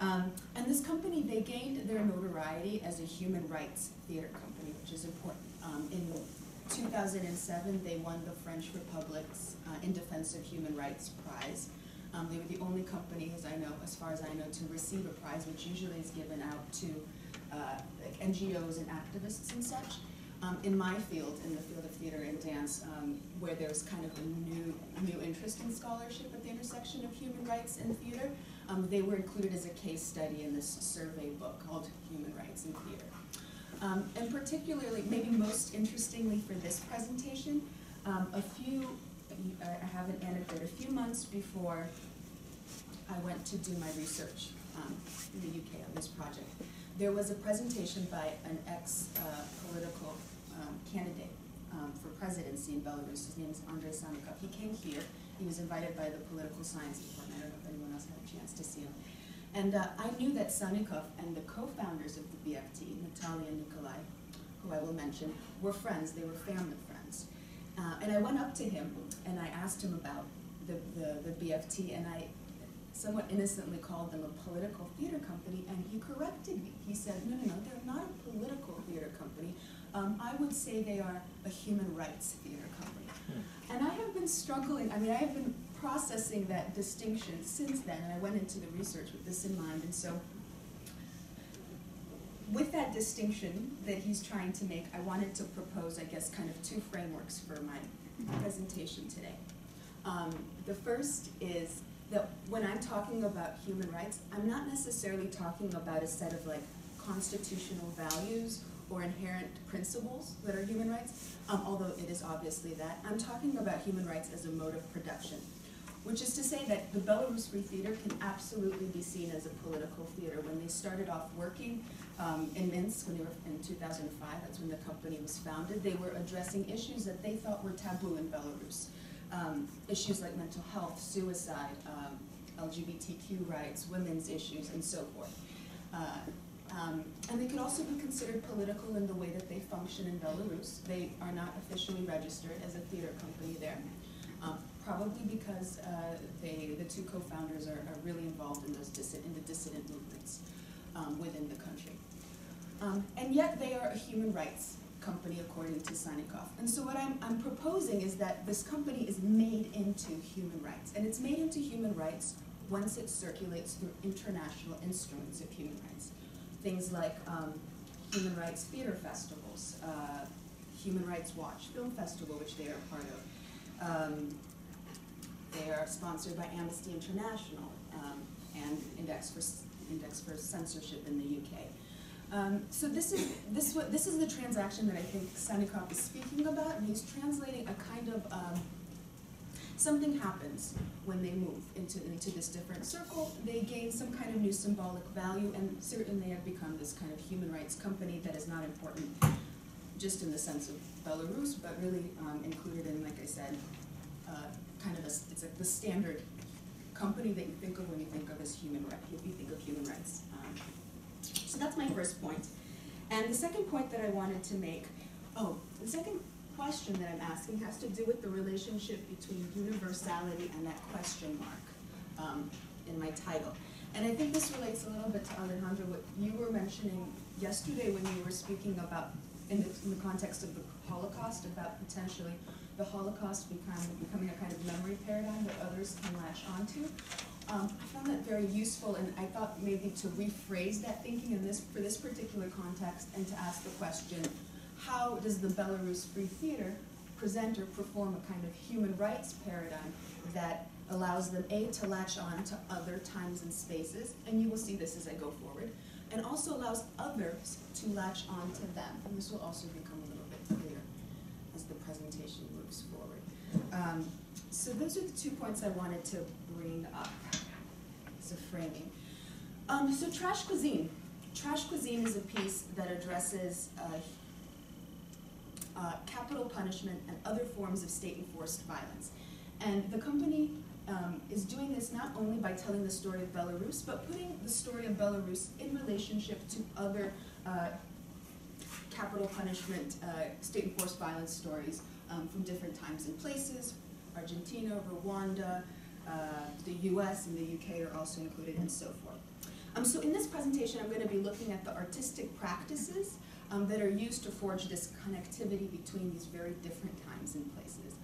Um, and this company, they gained their notoriety as a human rights theater company, which is important. Um, in 2007, they won the French Republic's uh, In Defense of Human Rights Prize. Um, they were the only company, as I know, as far as I know, to receive a prize, which usually is given out to uh, like NGOs and activists and such. Um, in my field, in the field of theater and dance, um, where there's kind of a new, new interest in scholarship at the intersection of human rights and theater, um, they were included as a case study in this survey book called Human Rights in Theater. Um, and particularly, maybe most interestingly for this presentation, um, a few, I have an anecdote, a few months before I went to do my research um, in the UK on this project, there was a presentation by an ex-political um, candidate um, for presidency in Belarus. His name is Andrei Sannikov. He came here. He was invited by the political science department. I don't know if anyone else had a chance to see him. And uh, I knew that Sannikov and the co-founders of the BFT, Natalia and Nikolai, who I will mention, were friends. They were family friends. Uh, and I went up to him and I asked him about the, the, the BFT, and I somewhat innocently called them a political theater company, and he corrected me. He said, no, no, no, they're not a political theater company. Um, I would say they are a human rights theater company. And I have been struggling, I mean, I have been processing that distinction since then, and I went into the research with this in mind, and so with that distinction that he's trying to make, I wanted to propose, I guess, kind of two frameworks for my presentation today. Um, the first is that when I'm talking about human rights, I'm not necessarily talking about a set of like constitutional values or inherent principles that are human rights, um, although it is obviously that. I'm talking about human rights as a mode of production, which is to say that the Belarus Free Theater can absolutely be seen as a political theater. When they started off working um, in Minsk, when they were in 2005, that's when the company was founded, they were addressing issues that they thought were taboo in Belarus. Um, issues like mental health, suicide, um, LGBTQ rights, women's issues, and so forth. Uh, um, and they could also be considered political in the way that they function in Belarus. They are not officially registered as a theater company there, probably because uh, they, the two co-founders are, are really involved in those in the dissident movements um, within the country. Um, and yet they are a human rights company according to Sannikov. And so what I'm, I'm proposing is that this company is made into human rights. And it's made into human rights once it circulates through international instruments of human rights. Things like um, Human Rights Theater Festivals, uh, Human Rights Watch Film Festival, which they are a part of. Um, they are sponsored by Amnesty International um, and Index for, Index for Censorship in the UK. Um, so this is this this is the transaction that I think Sannikov is speaking about, and he's translating a kind of um, something happens when they move into into this different circle. They gain some kind of new symbolic value, and certainly have become this kind of human rights company that is not important just in the sense of Belarus, but really um, included in, like I said, uh, kind of a, it's like the standard company that you think of when you think of as human rights. If you think of human rights. Um, so that's my first point. And the second point that I wanted to make, oh, the second question that I'm asking has to do with the relationship between universality and that question mark um, in my title. And I think this relates a little bit to Alejandro, what you were mentioning yesterday when you were speaking about, in the, in the context of the Holocaust, about potentially the Holocaust becoming, becoming a kind of memory paradigm that others can latch onto. Um, I found that very useful, and I thought maybe to rephrase that thinking in this, for this particular context, and to ask the question, how does the Belarus Free Theater present or perform a kind of human rights paradigm that allows them, A, to latch on to other times and spaces, and you will see this as I go forward, and also allows others to latch on to them, and this will also become a little bit clearer as the presentation. Um, so those are the two points I wanted to bring up as a framing. Um, so trash cuisine. Trash cuisine is a piece that addresses uh, uh, capital punishment and other forms of state-enforced violence. And the company um, is doing this not only by telling the story of Belarus, but putting the story of Belarus in relationship to other uh, capital punishment, uh, state-enforced violence stories um, from different times and places. Argentina, Rwanda, uh, the US and the UK are also included and so forth. Um, so in this presentation, I'm going to be looking at the artistic practices um, that are used to forge this connectivity between these very different times and places.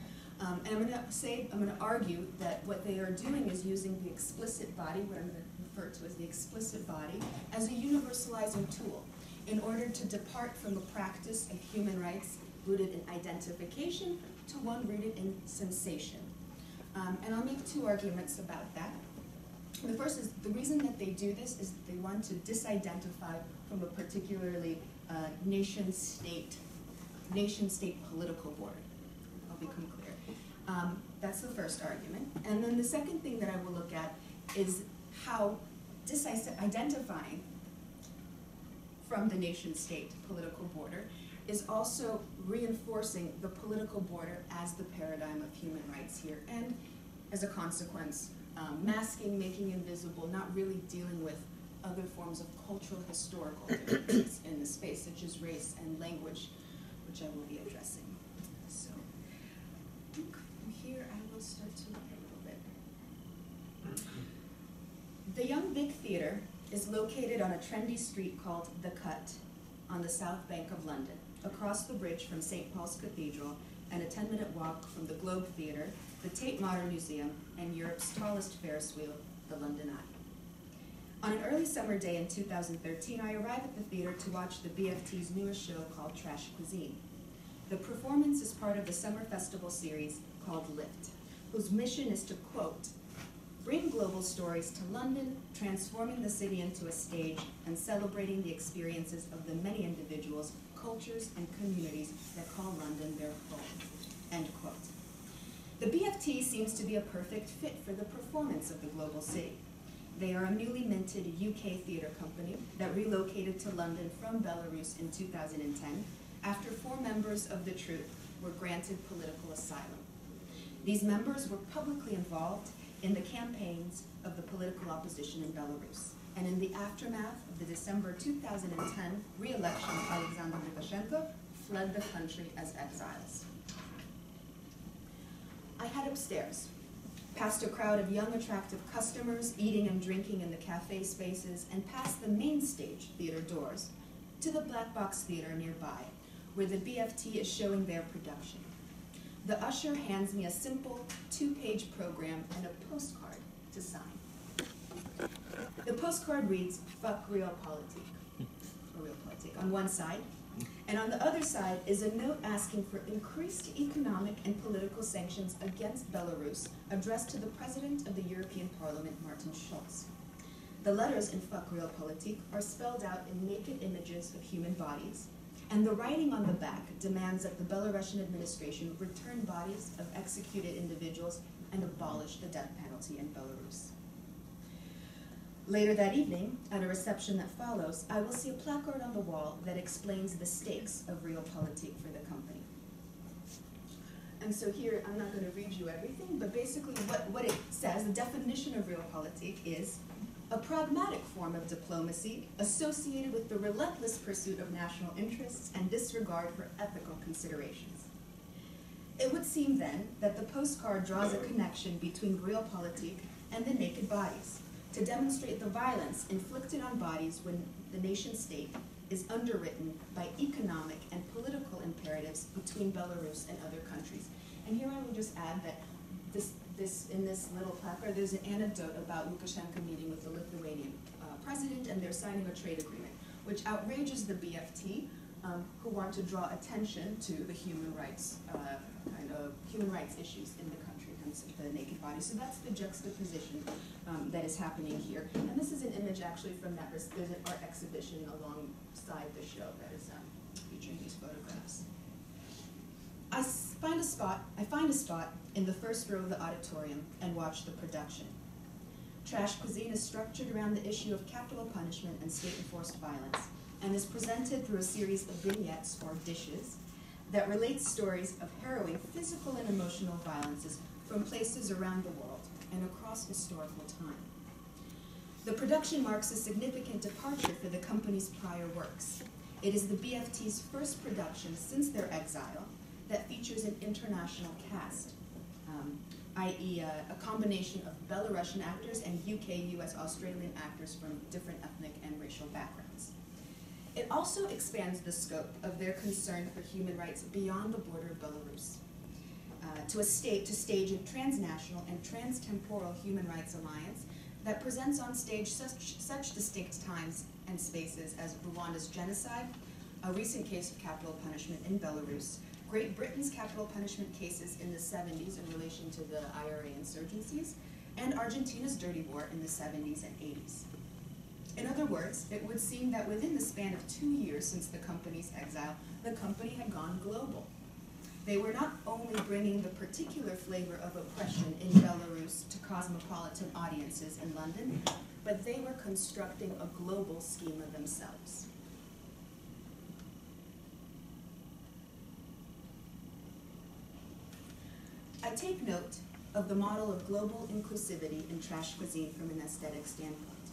Um, and I'm going to say, I'm going to argue that what they are doing is using the explicit body, what I'm going to refer to as the explicit body, as a universalizing tool in order to depart from a practice of human rights rooted in identification to one rooted in sensation. Um, and I'll make two arguments about that. The first is the reason that they do this is they want to disidentify from a particularly uh, nation state, nation state political border. I'll become clear. Um, that's the first argument. And then the second thing that I will look at is how disidentifying from the nation state political border is also reinforcing the political border as the paradigm of human rights here. And as a consequence, um, masking, making invisible, not really dealing with other forms of cultural historical differences in the space, such as race and language, which I will be addressing. So, I think from here I will start to look a little bit. The Young Vic Theatre is located on a trendy street called The Cut on the south bank of London, across the bridge from St. Paul's Cathedral and a 10 minute walk from the Globe Theatre, the Tate Modern Museum, and Europe's tallest Ferris wheel, the London Eye. On an early summer day in 2013, I arrive at the theater to watch the BFT's newest show called Trash Cuisine. The performance is part of the summer festival series called Lift, whose mission is to quote, bring global stories to London, transforming the city into a stage and celebrating the experiences of the many individuals, cultures, and communities that call London their home. End quote. The BFT seems to be a perfect fit for the performance of the global city. They are a newly minted UK theatre company that relocated to London from Belarus in 2010 after four members of the troupe were granted political asylum. These members were publicly involved in the campaigns of the political opposition in Belarus. And in the aftermath of the December 2010 re-election of Alexander Lukashenko, fled the country as exiles. I head upstairs, past a crowd of young, attractive customers eating and drinking in the cafe spaces, and past the main stage theater doors to the Black Box Theater nearby, where the BFT is showing their production. The usher hands me a simple two-page program and a postcard to sign. The postcard reads, fuck or realpolitik, on one side, and on the other side is a note asking for increased economic and political sanctions against Belarus addressed to the President of the European Parliament, Martin Schulz. The letters in Fuck Realpolitik are spelled out in naked images of human bodies, and the writing on the back demands that the Belarusian administration return bodies of executed individuals and abolish the death penalty in Belarus. Later that evening, at a reception that follows, I will see a placard on the wall that explains the stakes of realpolitik for the company. And so here, I'm not going to read you everything, but basically what, what it says, the definition of realpolitik is a pragmatic form of diplomacy associated with the relentless pursuit of national interests and disregard for ethical considerations. It would seem then that the postcard draws a connection between realpolitik and the naked bodies, to demonstrate the violence inflicted on bodies when the nation state is underwritten by economic and political imperatives between Belarus and other countries. And here I will just add that this, this, in this little placard, there's an anecdote about Lukashenko meeting with the Lithuanian uh, president, and they're signing a trade agreement, which outrages the BFT, um, who want to draw attention to the human rights, uh, kind of human rights issues in the country, the naked body. So that's the juxtaposition um, that is happening here. And this is an image actually from that, res- there's an art exhibition alongside the show that is um, featuring these photographs. I find a spot, I find a spot in the first row of the auditorium and watch the production. Trash cuisine is structured around the issue of capital punishment and state-enforced violence, and is presented through a series of vignettes or dishes that relate stories of harrowing physical and emotional violences from places around the world and across historical time. The production marks a significant departure for the company's prior works. It is the BFT's first production since their exile that features an international cast, um, i.e., a, a combination of Belarusian actors and UK, US, Australian actors from different ethnic and racial backgrounds. It also expands the scope of their concern for human rights beyond the border of Belarus uh, to a state to stage a transnational and transtemporal human rights alliance that presents on stage such, such distinct times and spaces as Rwanda's genocide, a recent case of capital punishment in Belarus, Great Britain's capital punishment cases in the 70s in relation to the IRA insurgencies, and Argentina's dirty war in the 70s and 80s. In other words, it would seem that within the span of two years since the company's exile, the company had gone global. They were not only bringing the particular flavor of oppression in Belarus to cosmopolitan audiences in London, but they were constructing a global schema themselves. I take note of the model of global inclusivity in trash cuisine from an aesthetic standpoint.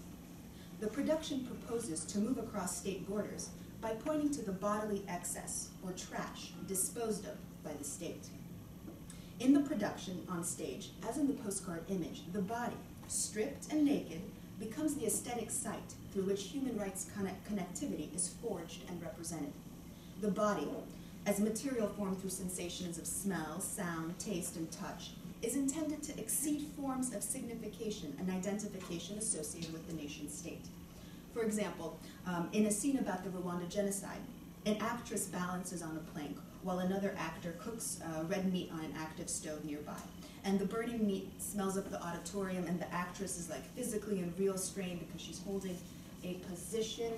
The production proposes to move across state borders by pointing to the bodily excess or trash disposed of by the state. In the production on stage, as in the postcard image, the body, stripped and naked, becomes the aesthetic site through which human rights connect- connectivity is forged and represented. The body, as material formed through sensations of smell, sound, taste, and touch, is intended to exceed forms of signification and identification associated with the nation state. For example, um, in a scene about the Rwanda genocide, an actress balances on a plank while another actor cooks uh, red meat on an active stove nearby. And the burning meat smells up the auditorium, and the actress is like physically in real strain because she's holding a position.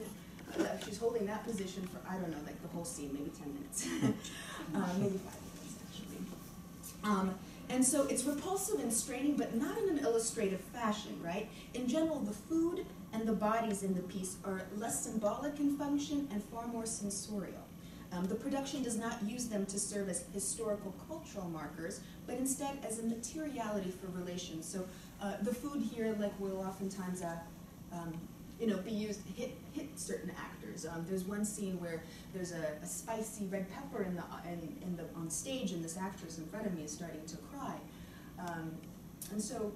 Uh, she's holding that position for I don't know, like the whole scene, maybe ten minutes, uh, maybe five minutes actually. Um, and so it's repulsive and straining, but not in an illustrative fashion, right? In general, the food and the bodies in the piece are less symbolic in function and far more sensorial. Um, the production does not use them to serve as historical cultural markers, but instead as a materiality for relations. So uh, the food here, like will oftentimes, uh, um, you know, be used hit hit certain actors. Um, there's one scene where there's a, a spicy red pepper in the in, in the on stage, and this actress in front of me is starting to cry. Um, and so,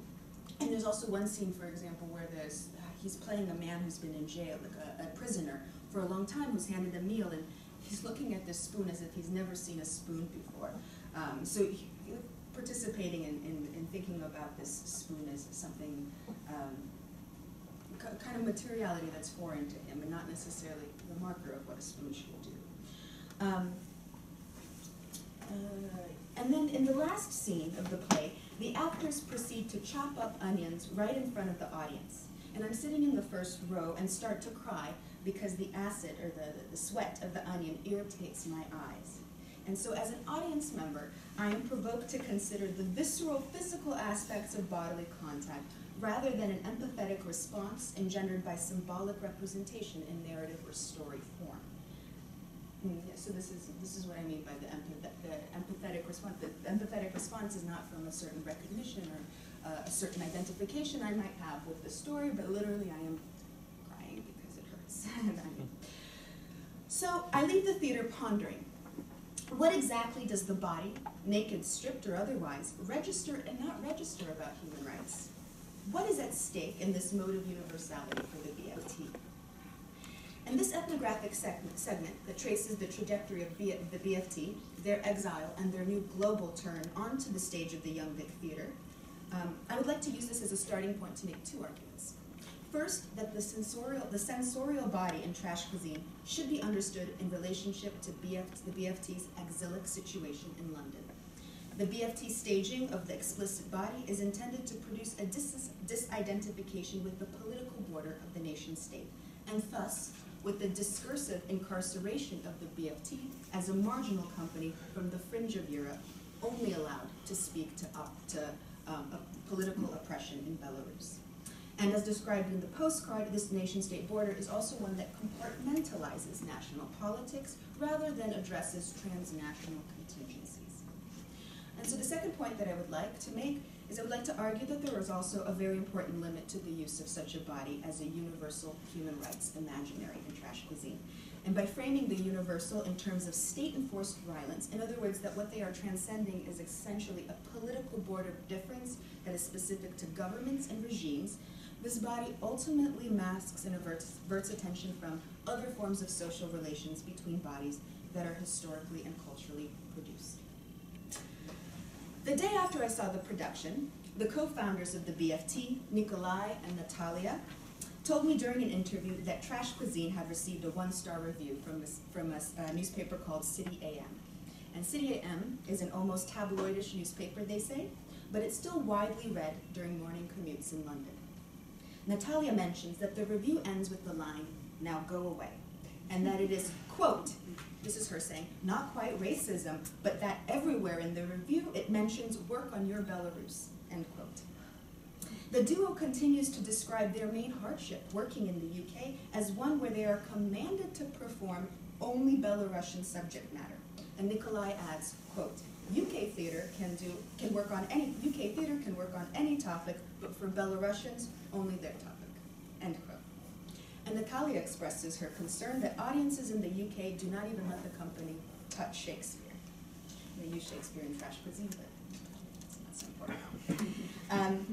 and there's also one scene, for example, where there's he's playing a man who's been in jail, like a, a prisoner for a long time, who's handed a meal, and he's looking at this spoon as if he's never seen a spoon before. Um, so he, participating in, in, in thinking about this spoon as something um, kind of materiality that's foreign to him, and not necessarily the marker of what a spoon should do. Um, uh, and then in the last scene of the play, the actors proceed to chop up onions right in front of the audience. And I'm sitting in the first row and start to cry because the acid or the, the sweat of the onion irritates my eyes. And so, as an audience member, I am provoked to consider the visceral physical aspects of bodily contact rather than an empathetic response engendered by symbolic representation in narrative or story form. Mm, so this is this is what I mean by the, empath- the empathetic response. The empathetic response is not from a certain recognition or uh, a certain identification I might have with the story, but literally I am And so I leave the theater pondering. What exactly does the body, naked, stripped, or otherwise, register and not register about human rights? what is at stake in this mode of universality for the BFT? In this ethnographic segment, segment that traces the trajectory of B- the BFT, their exile, and their new global turn onto the stage of the Young Vic Theater, um, I would like to use this as a starting point to make two arguments. First, that the sensorial, the sensorial body in trash cuisine should be understood in relationship to BF, the BFT's exilic situation in London. The BFT staging of the explicit body is intended to produce a dis- disidentification with the political border of the nation state, and thus with the discursive incarceration of the BFT as a marginal company from the fringe of Europe, only allowed to speak to, op- to um, political oppression in Belarus. And as described in the postcard, this nation state border is also one that compartmentalizes national politics rather than addresses transnational contingencies. And so the second point that I would like to make is I would like to argue that there is also a very important limit to the use of such a body as a universal human rights imaginary in trash cuisine. And by framing the universal in terms of state enforced violence, in other words, that what they are transcending is essentially a political border of difference that is specific to governments and regimes, this body ultimately masks and averts, averts attention from other forms of social relations between bodies that are historically and culturally produced. The day after I saw the production, the co-founders of the BFT, Nikolai and Natalia, told me during an interview that Trash Cuisine had received a one-star review from a, from a, a newspaper called City AM. And City AM is an almost tabloidish newspaper, they say, but it's still widely read during morning commutes in London. Natalia mentions that the review ends with the line, now go away, and that it is, quote, this is her saying, not quite racism, but that everywhere in the review it mentions work on your Belarus, end quote. The duo continues to describe their main hardship working in the UK as one where they are commanded to perform only Belarusian subject matter. And Nikolai adds, quote, UK theater can do can work on any UK theater can work on any topic, but for Belarusians, only their topic. End quote. And Natalia expresses her concern that audiences in the UK do not even let the company touch Shakespeare. They use Shakespeare in trash cuisine, but it's not so important. Um,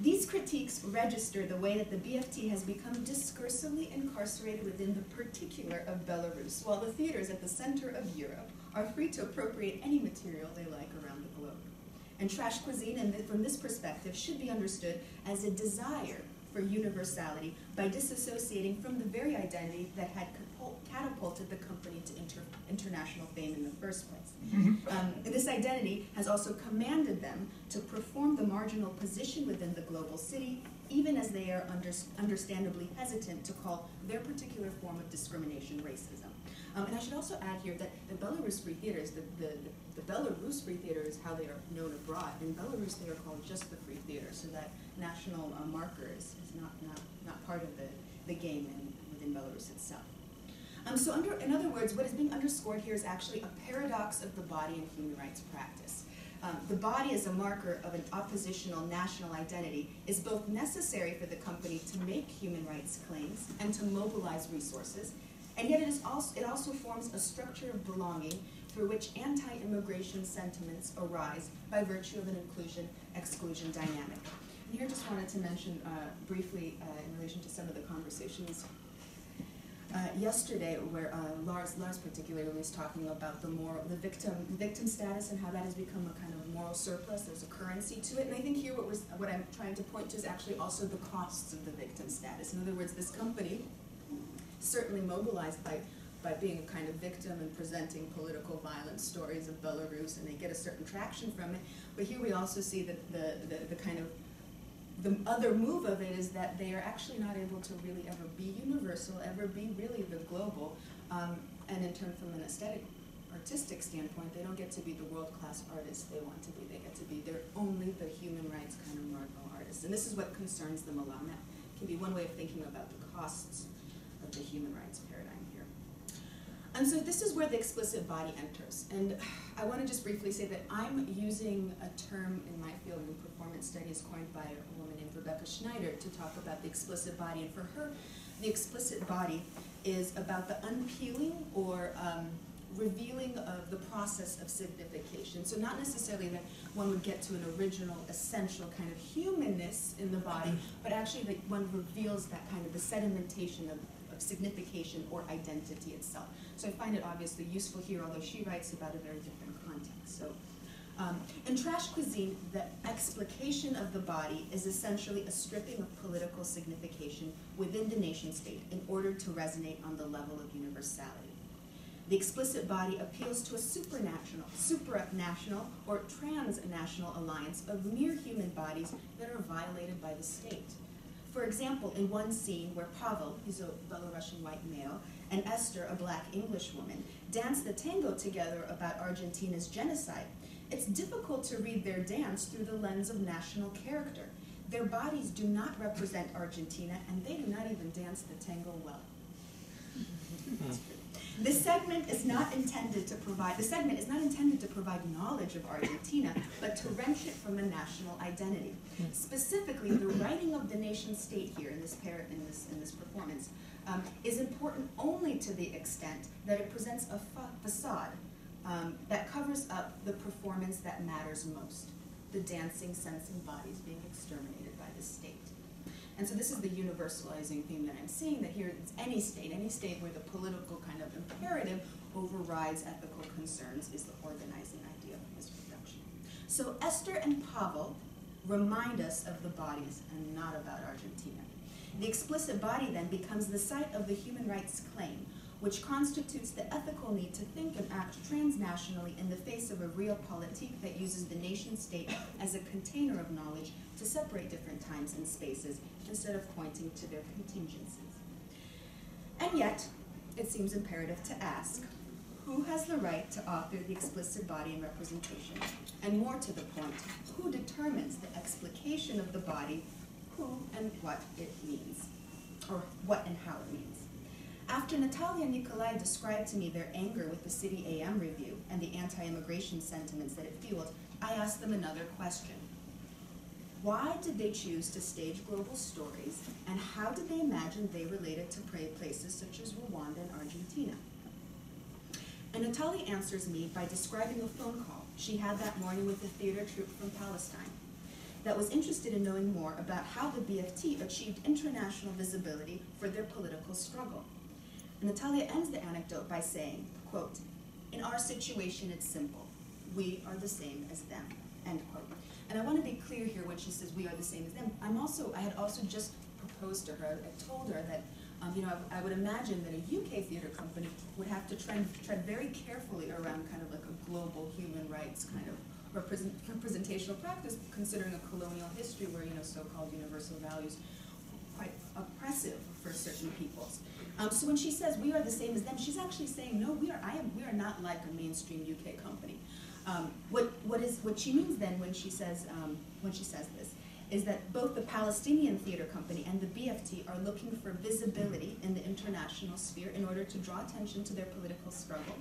these critiques register the way that the BFT has become discursively incarcerated within the particular of Belarus, while the theaters at the center of Europe are free to appropriate any material they like around the globe. And trash cuisine, and from this perspective, should be understood as a desire for universality by disassociating from the very identity that had catapulted the company to inter international fame in the first place. Um, this identity has also commanded them to perform the marginal position within the global city, even as they are under understandably hesitant to call their particular form of discrimination racism. Um, and I should also add here that the Belarus Free Theaters, the, the, the, the Belarus Free Theater is how they are known abroad. In Belarus, they are called just the Free Theater, so that national uh, marker is, is not, not, not part of the, the game in, within Belarus itself. Um, so under, in other words, what is being underscored here is actually a paradox of the body in human rights practice. Um, the body as a marker of an oppositional national identity is both necessary for the company to make human rights claims and to mobilize resources, and yet it, is also, it also forms a structure of belonging through which anti-immigration sentiments arise by virtue of an inclusion-exclusion dynamic. And here just wanted to mention uh, briefly uh, in relation to some of the conversations uh, yesterday, where uh, Lars, Lars particularly was talking about the moral, the victim, victim status, and how that has become a kind of moral surplus. There's a currency to it, and I think here what what I'm trying to point to is actually also the costs of the victim status. In other words, this company, certainly mobilized by by being a kind of victim and presenting political violence stories of Belarus, and they get a certain traction from it. But here we also see that the, the, the kind of the other move of it is that they are actually not able to really ever be universal, ever be really the global, um, and in turn from an aesthetic, artistic standpoint, they don't get to be the world-class artists they want to be. They get to be, they're only the human rights kind of marginal artists. And this is what concerns them a lot. And that can be one way of thinking about the costs the human rights paradigm here. And so this is where the explicit body enters. And I want to just briefly say that I'm using a term in my field in performance studies coined by a woman named Rebecca Schneider to talk about the explicit body. And for her, the explicit body is about the unpeeling or um, revealing of the process of signification. So not necessarily that one would get to an original, essential kind of humanness in the body, but actually that one reveals that kind of the sedimentation of, of signification or identity itself. So I find it obviously useful here, although she writes about a very different context. So um, in trash cuisine, the explication of the body is essentially a stripping of political signification within the nation state in order to resonate on the level of universality. The explicit body appeals to a supranational, supranational, or transnational alliance of mere human bodies that are violated by the state. For example, in one scene where Pavel, he's a Belarusian white male, and Esther, a black English woman, dance the tango together about Argentina's genocide, it's difficult to read their dance through the lens of national character. Their bodies do not represent Argentina, and they do not even dance the tango well. Hmm. This segment is not intended to provide, the segment is not intended to provide knowledge of Argentina, but to wrench it from a national identity. Specifically, the writing of the nation state here in this par in this, in this performance um, is important only to the extent that it presents a fa facade um, that covers up the performance that matters most, the dancing, sensing bodies being exterminated. And so this is the universalizing theme that I'm seeing, that here it's any state, any state where the political kind of imperative overrides ethical concerns is the organizing idea of this production. So Esther and Pavel remind us of the bodies and not about Argentina. The explicit body then becomes the site of the human rights claim, which constitutes the ethical need to think and act transnationally in the face of a real politique that uses the nation state as a container of knowledge to separate different times and spaces instead of pointing to their contingencies. And yet, it seems imperative to ask, who has the right to author the explicit body and representation? And more to the point, who determines the explication of the body, who and what it means, or what and how it means? After Natalia and Nikolai described to me their anger with the City AM review and the anti-immigration sentiments that it fueled, I asked them another question. Why did they choose to stage global stories, and how did they imagine they related to places such as Rwanda and Argentina? And Natalia answers me by describing a phone call she had that morning with a theater troupe from Palestine that was interested in knowing more about how the BFT achieved international visibility for their political struggle. And Natalia ends the anecdote by saying, quote, in our situation, it's simple. We are the same as them, end quote. And I want to be clear here when she says we are the same as them. I'm also, I had also just proposed to her, I told her that, um, you know, I, I would imagine that a UK theater company would have to tread, tread very carefully around kind of like a global human rights kind of represent, representational practice, considering a colonial history where, you know, so-called universal values quite oppressive for certain peoples. Um, so when she says we are the same as them, she's actually saying no, we are. I am. We are not like a mainstream UK company. Um, what what is what she means then when she says um, when she says this is that both the Palestinian Theater Company and the BFT are looking for visibility in the international sphere in order to draw attention to their political struggle,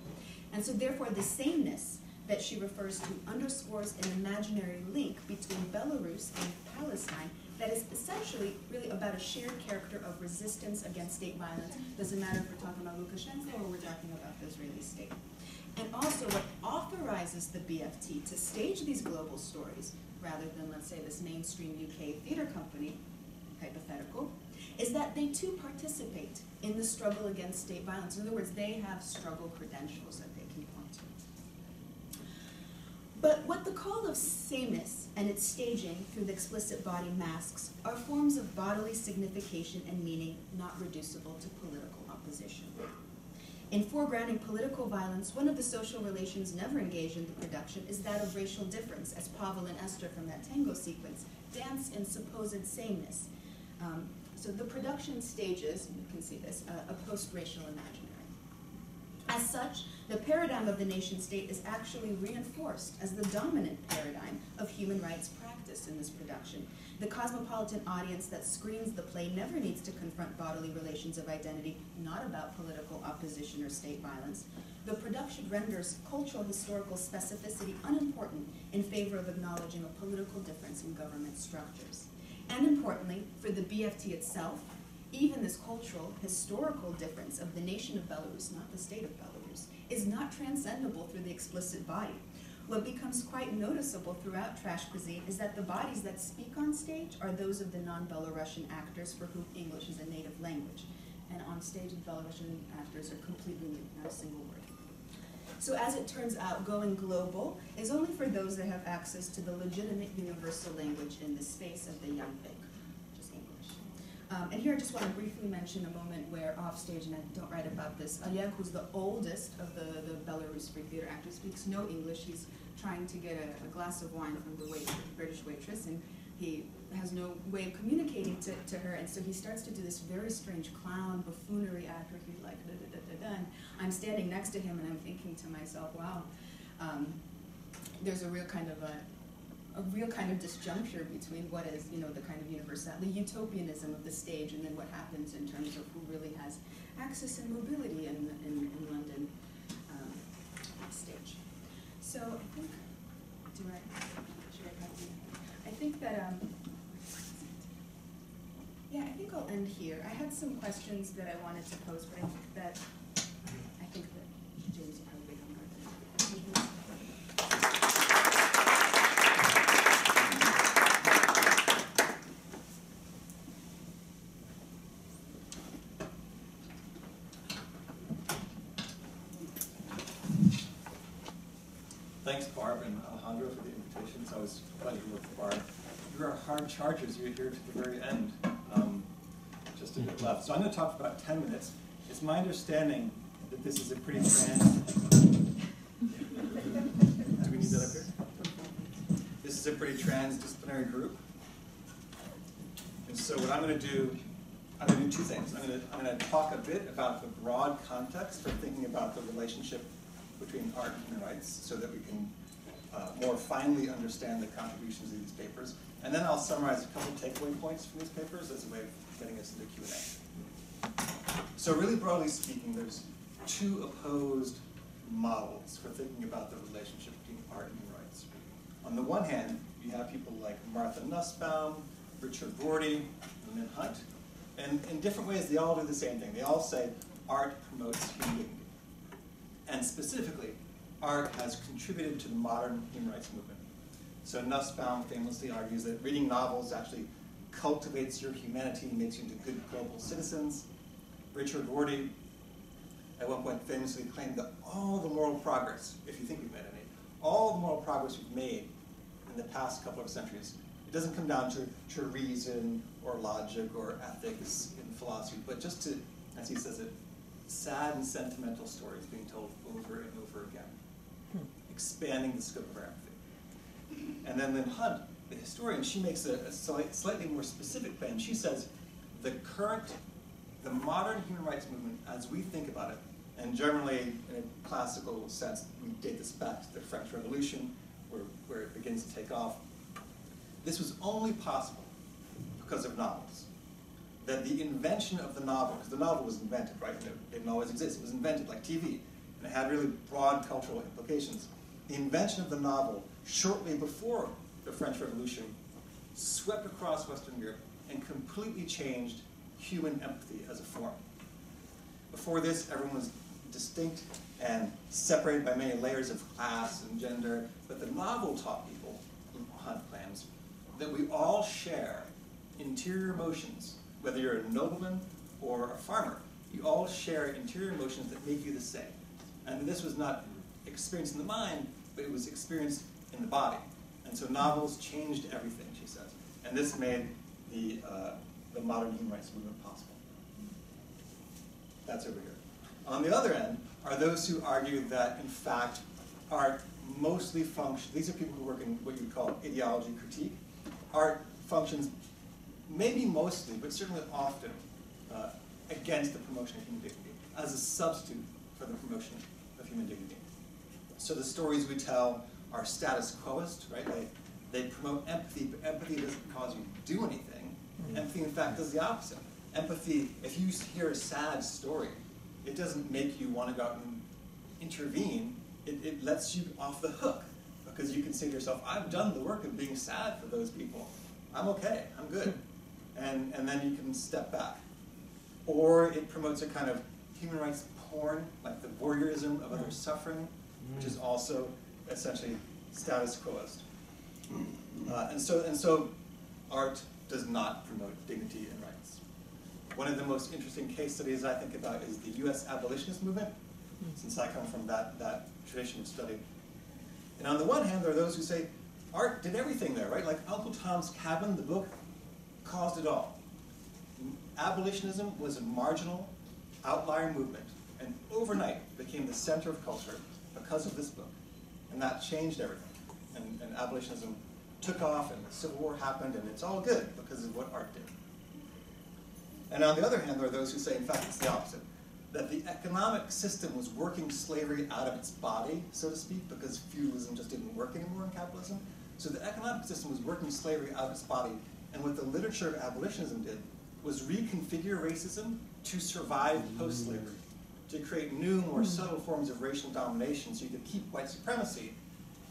and so therefore the sameness that she refers to underscores an imaginary link between Belarus and Palestine that is essentially really about a shared character of resistance against state violence. Doesn't matter if we're talking about Lukashenko or we're talking about the Israeli state. And also what authorizes the BFT to stage these global stories, rather than, let's say, this mainstream UK theater company, hypothetical, is that they too participate in the struggle against state violence. In other words, they have struggle credentials that they can point to. But what the call of sameness and its staging through the explicit body masks are forms of bodily signification and meaning not reducible to political opposition. In foregrounding political violence, one of the social relations never engaged in the production is that of racial difference, as Pavel and Esther from that tango sequence dance in supposed sameness. Um, so the production stages, you can see this, uh, a post-racial imaginary. As such, the paradigm of the nation state is actually reinforced as the dominant paradigm of human rights practice in this production. The cosmopolitan audience that screens the play never needs to confront bodily relations of identity, not about political opposition or state violence. The production renders cultural historical specificity unimportant in favor of acknowledging a political difference in government structures. And importantly, for the BFT itself, even this cultural, historical difference of the nation of Belarus, not the state of Belarus, is not transcendable through the explicit body. What becomes quite noticeable throughout trash cuisine is that the bodies that speak on stage are those of the non-Belarusian actors for whom English is a native language. And on stage, the Belarusian actors are completely mute, not a single word. So as it turns out, going global is only for those that have access to the legitimate universal language in the space of the Young Vic, which is English. Um, and here I just want to briefly mention a moment where offstage, and I don't write about this, Oleg, who's the oldest of the, the Belarus Free Theater actors, speaks no English. He's trying to get a, a glass of wine from the wait, British waitress, and he has no way of communicating to, to her, and so he starts to do this very strange clown buffoonery act where he's like, da da da da da. And I'm standing next to him, and I'm thinking to myself, wow, um, there's a real kind of a, a real kind of disjuncture between what is, you know, the kind of universal, the utopianism of the stage, and then what happens in terms of who really has access and mobility in, in, in London um, stage. So I think, do I, should I copy? I think that, um, yeah, I think I'll end here. I had some questions that I wanted to pose, but I think that, I think that James probably hung up. Thanks, Barb and Alejandro, for the always a pleasure to work with You are hard chargers. You're here to the very end. Um, just a bit left. So I'm going to talk for about 10 minutes. It's my understanding that this is a pretty trans. Do we need that up here? This is a pretty transdisciplinary group. And so what I'm going to do, I'm going to do two things. I'm going to, I'm going to talk a bit about the broad context for thinking about the relationship between art and human rights so that we can uh, more finely understand the contributions of these papers. And then I'll summarize a couple takeaway points from these papers as a way of getting us into Q&A. So really broadly speaking, there's two opposed models for thinking about the relationship between art and rights. On the one hand, you have people like Martha Nussbaum, Richard Rorty, and Lynn Hunt. And in different ways, they all do the same thing. They all say art promotes human dignity. And specifically, art has contributed to the modern human rights movement. So Nussbaum famously argues that reading novels actually cultivates your humanity and makes you into good global citizens. Richard Rorty at one point famously claimed that all the moral progress, if you think we've made any, all the moral progress we've made in the past couple of centuries, it doesn't come down to, to reason or logic or ethics in philosophy, but just to, as he says it, sad and sentimental stories being told over and over again, expanding the scope of our empathy. And then Lynn Hunt, the historian, she makes a, a slight, slightly more specific claim. She says the current, the modern human rights movement, as we think about it, and generally in a classical sense, we date this back to the French Revolution, where, where it begins to take off. This was only possible because of novels that the invention of the novel, because the novel was invented, right? It didn't always exist. It was invented like TV, and it had really broad cultural implications. The invention of the novel shortly before the French Revolution swept across Western Europe and completely changed human empathy as a form. Before this, everyone was distinct and separated by many layers of class and gender, but the novel taught people, Hunt claims, that we all share interior emotions whether you're a nobleman or a farmer, you all share interior emotions that make you the same. And this was not experienced in the mind, but it was experienced in the body. And so novels changed everything, she says. And this made the, uh, the modern human rights movement possible. That's over here. On the other end are those who argue that, in fact, art mostly functions, these are people who work in what you would call ideology critique. Art functions maybe mostly, but certainly often, uh, against the promotion of human dignity, as a substitute for the promotion of human dignity. So the stories we tell are status quoist, right? They, they promote empathy, but empathy doesn't cause you to do anything. Mm-hmm. Empathy, in fact, does the opposite. Empathy, if you hear a sad story, it doesn't make you want to go out and intervene. It, it lets you off the hook because you can say to yourself, I've done the work of being sad for those people. I'm okay, I'm good and, and then you can step back. Or it promotes a kind of human rights porn, like the voyeurism of others' mm. suffering, which is mm. also essentially status quoist. Uh, and so, and so, art does not promote dignity and rights. One of the most interesting case studies I think about is the U.S. abolitionist movement, mm. since I come from that, that tradition of study. And on the one hand, there are those who say art did everything there, right? Like Uncle Tom's Cabin, the book, caused it all. Abolitionism was a marginal, outlier movement, and overnight became the center of culture because of this book. And that changed everything. And, and abolitionism took off, and the Civil War happened, and it's all good because of what art did. And on the other hand, there are those who say, in fact, it's the opposite that the economic system was working slavery out of its body, so to speak, because feudalism just didn't work anymore in capitalism. So the economic system was working slavery out of its body, and what the literature of abolitionism did was reconfigure racism to survive post-slavery, to create new, more subtle forms of racial domination so you could keep white supremacy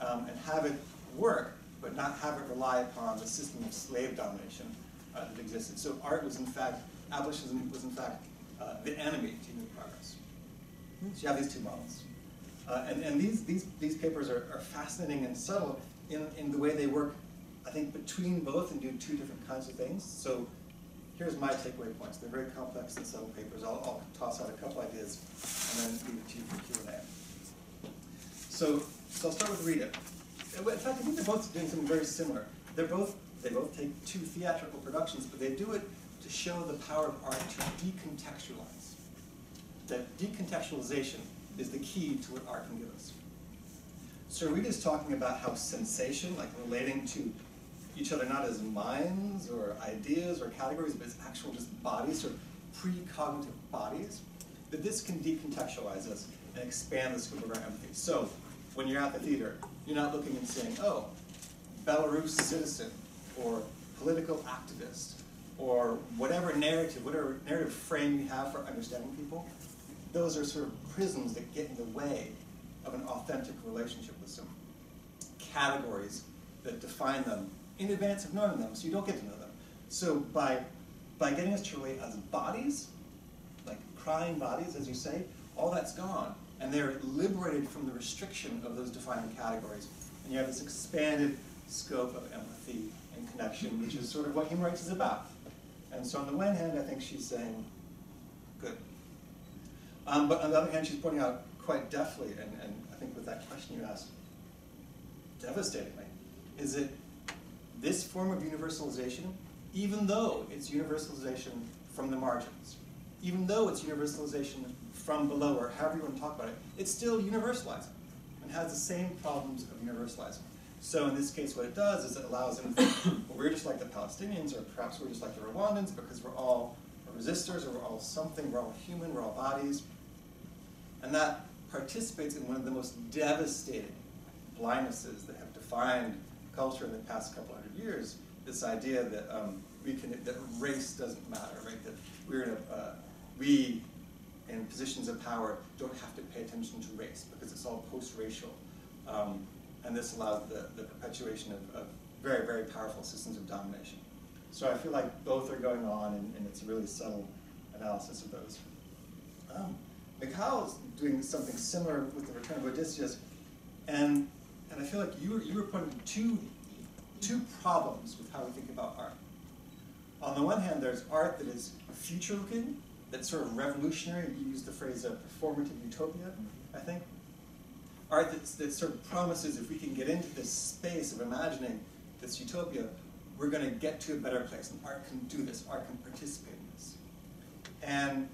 um, and have it work, but not have it rely upon the system of slave domination uh, that existed. So art was in fact, abolitionism was in fact uh, the enemy to new progress. So you have these two models. Uh, and and these, these, these papers are, are fascinating and subtle in, in the way they work, I think, between both and do two different kinds of things. So here's my takeaway points. They're very complex and subtle papers. I'll, I'll toss out a couple ideas and then leave it to you for Q&A. So, so I'll start with Rita. In fact, I think they're both doing something very similar. They're both, they both take two theatrical productions, but they do it to show the power of art to decontextualize. That decontextualization is the key to what art can give us. So Rita's talking about how sensation, like relating to each other not as minds or ideas or categories, but as actual just bodies or precognitive bodies, that this can decontextualize us and expand the scope of our empathy. So when you're at the theater, you're not looking and saying, oh, Belarus citizen or political activist or whatever narrative, whatever narrative frame you have for understanding people, those are sort of prisms that get in the way of an authentic relationship with some categories that define them in advance of knowing them, so you don't get to know them. So by by getting us to relate as bodies, like crying bodies, as you say, all that's gone, and they're liberated from the restriction of those defining categories, and you have this expanded scope of empathy and connection, which is sort of what human rights is about. And so on the one hand, I think she's saying, good. Um, but on the other hand, she's pointing out quite deftly, and, and I think with that question you asked, devastatingly, is that this form of universalization, even though it's universalization from the margins, even though it's universalization from below, or however you want to talk about it, it's still universalizing and has the same problems of universalizing. So in this case, what it does is it allows them, well, we're just like the Palestinians, or perhaps we're just like the Rwandans, because we're all resistors, or we're all something, we're all human, we're all bodies. And that participates in one of the most devastating blindnesses that have defined culture in the past couple hundred years, this idea that um, we can, that race doesn't matter, right? That we're in a, uh, we in positions of power don't have to pay attention to race because it's all post-racial. Um, and this allows the, the perpetuation of, of, very, very powerful systems of domination. So I feel like both are going on, and, and it's a really subtle analysis of those. Um, is doing something similar with the Return of Odysseus, and, and I feel like you were, you were pointing two, two problems with how we think about art. On the one hand, there's art that is future-looking, that's sort of revolutionary. You use the phrase a performative utopia, I think art that, that sort of promises if we can get into this space of imagining this utopia, we're going to get to a better place. And art can do this. Art can participate in this. And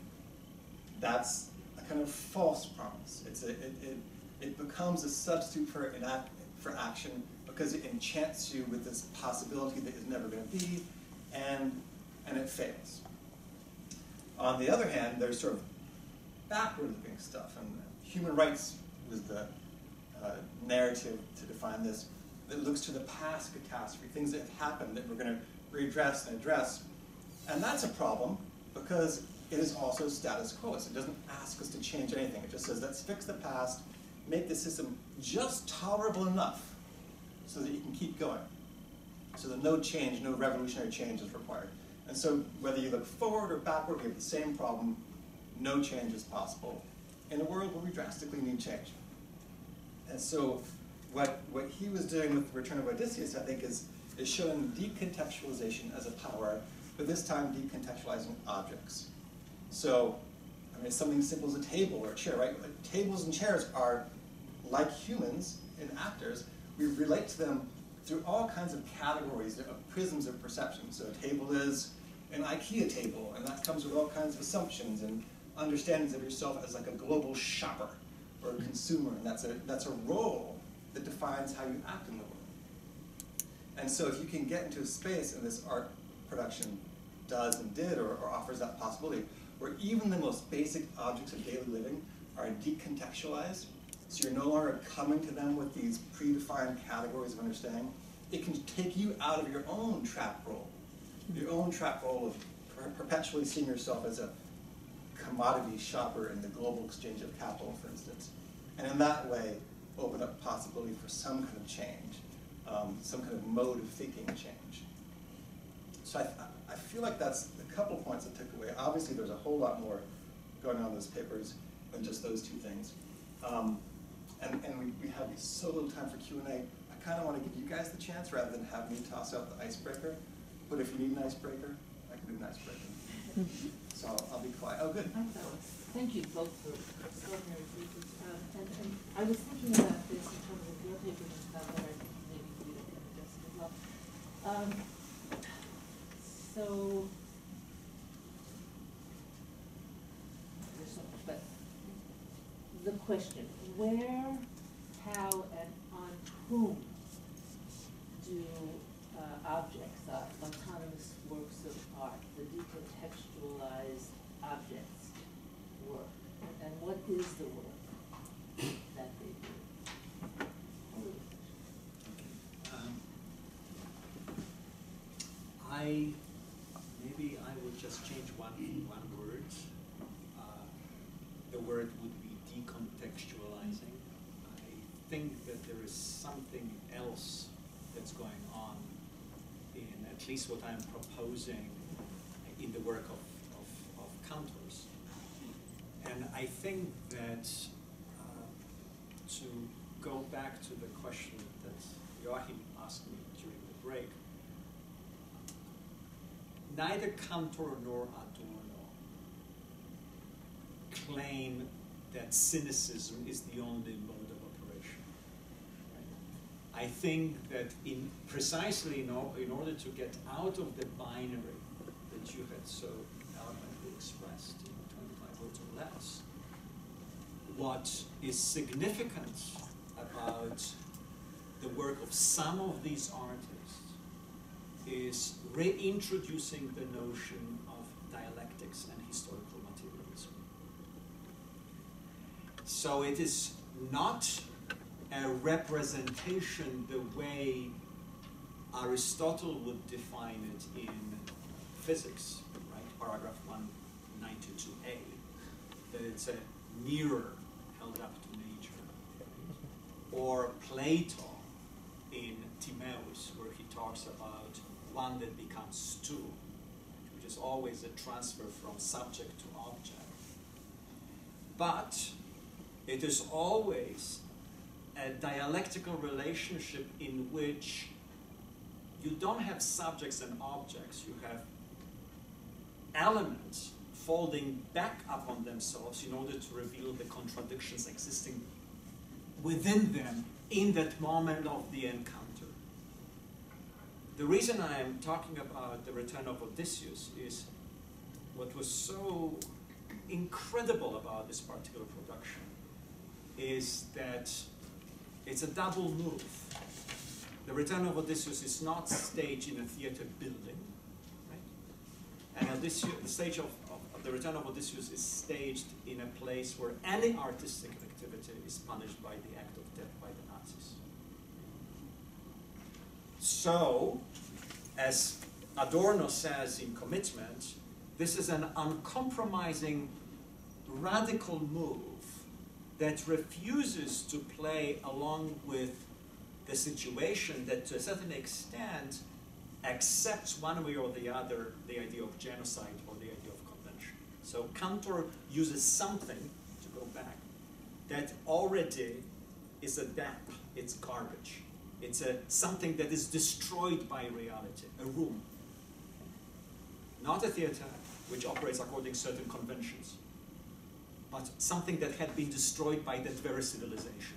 that's a kind of false promise. It's a, it, it, it becomes a substitute for, an act, for action because it enchants you with this possibility that is never going to be, and, and it fails. On the other hand, there's sort of backward-looking stuff, and human rights was the uh, narrative to define this that looks to the past catastrophe, things that have happened that we're going to redress and address. And that's a problem because it is also status quo. So it doesn't ask us to change anything. It just says, let's fix the past, make the system just tolerable enough so that you can keep going. So that no change, no revolutionary change is required. And so whether you look forward or backward, we have the same problem. No change is possible. in a world where we drastically need change. And so what, what he was doing with the Return of Odysseus, I think, is, is showing decontextualization as a power, but this time decontextualizing objects. So, I mean, something as simple as a table or a chair, right? Tables and chairs are like humans and actors. We relate to them through all kinds of categories of prisms of perception. So a table is an IKEA table, and that comes with all kinds of assumptions and understandings of yourself as like a global shopper or a consumer, and that's a, that's a role that defines how you act in the world. And so if you can get into a space, and this art production does and did, or, or offers that possibility, where even the most basic objects of daily living are decontextualized, so you're no longer coming to them with these predefined categories of understanding, it can take you out of your own trap role, your own trap role of per perpetually seeing yourself as a commodity shopper in the global exchange of capital, for instance. And in that way, open up possibility for some kind of change, um, some kind of mode of thinking change. So I, I feel like that's a couple points I took away. Obviously, there's a whole lot more going on in those papers than just those two things. Um, and and we, we have so little time for Q&A. I kind of want to give you guys the chance rather than have me toss out the icebreaker. But if you need an icebreaker, I can do an icebreaker. So I'll, I'll be quiet. Oh, good. Thank you both for extraordinary papers. Um, and, and I was thinking about this in terms of your papers and stuff, that I maybe we can address as well. Um, so, there's so much, but the question, where, how, and on whom do uh, objects, uh, autonomous works of art, the decontextualized objects work? And what is the work that they do? Um, I, maybe I would just change one, one word. Uh, The word would be decontextualizing. I think that there is something else that's going on in at least what I'm proposing in the work of, of, of Kantor's. And I think that uh, to go back to the question that Joachim asked me during the break, neither Cantor nor Adorno claim that cynicism is the only mode of operation. I think that in precisely in, in order to get out of the binary that you had so eloquently expressed in 25 words or less, what is significant about the work of some of these artists is reintroducing the notion of dialectics and historical materialism. So it is not a representation the way Aristotle would define it in physics, right? Paragraph 192a, that it's a mirror held up to nature. Or Plato in Timaeus, where he talks about one that becomes two, which is always a transfer from subject to object. But it is always a dialectical relationship in which you don't have subjects and objects, you have elements folding back upon themselves in order to reveal the contradictions existing within them in that moment of the encounter. The reason I am talking about the return of Odysseus is what was so incredible about this particular production is that it's a double move. The Return of Odysseus is not staged in a theater building, right? And Odysseus, the stage of, of, the Return of Odysseus is staged in a place where any artistic activity is punished by the act of death by the Nazis. So, as Adorno says in Commitment, this is an uncompromising, radical move that refuses to play along with the situation that to a certain extent accepts one way or the other the idea of genocide or the idea of convention. So Kantor uses something to go back that already is a damp, it's garbage. It's a, something that is destroyed by reality, a room. Not a theater, which operates according to certain conventions, but something that had been destroyed by that very civilization.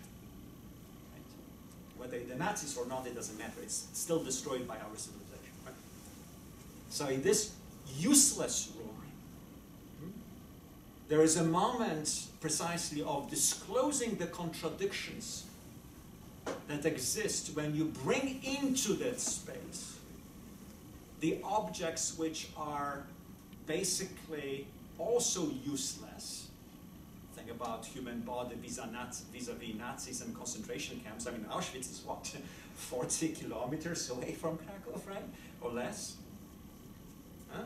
Right? Whether the Nazis or not, it doesn't matter. It's still destroyed by our civilization. Right? So in this useless room, there is a moment precisely of disclosing the contradictions that exist when you bring into that space the objects which are basically also useless. About human body vis-a-vis Nazis and concentration camps. I mean, Auschwitz is what, 40 kilometers away from Krakow, right? Or less? Huh?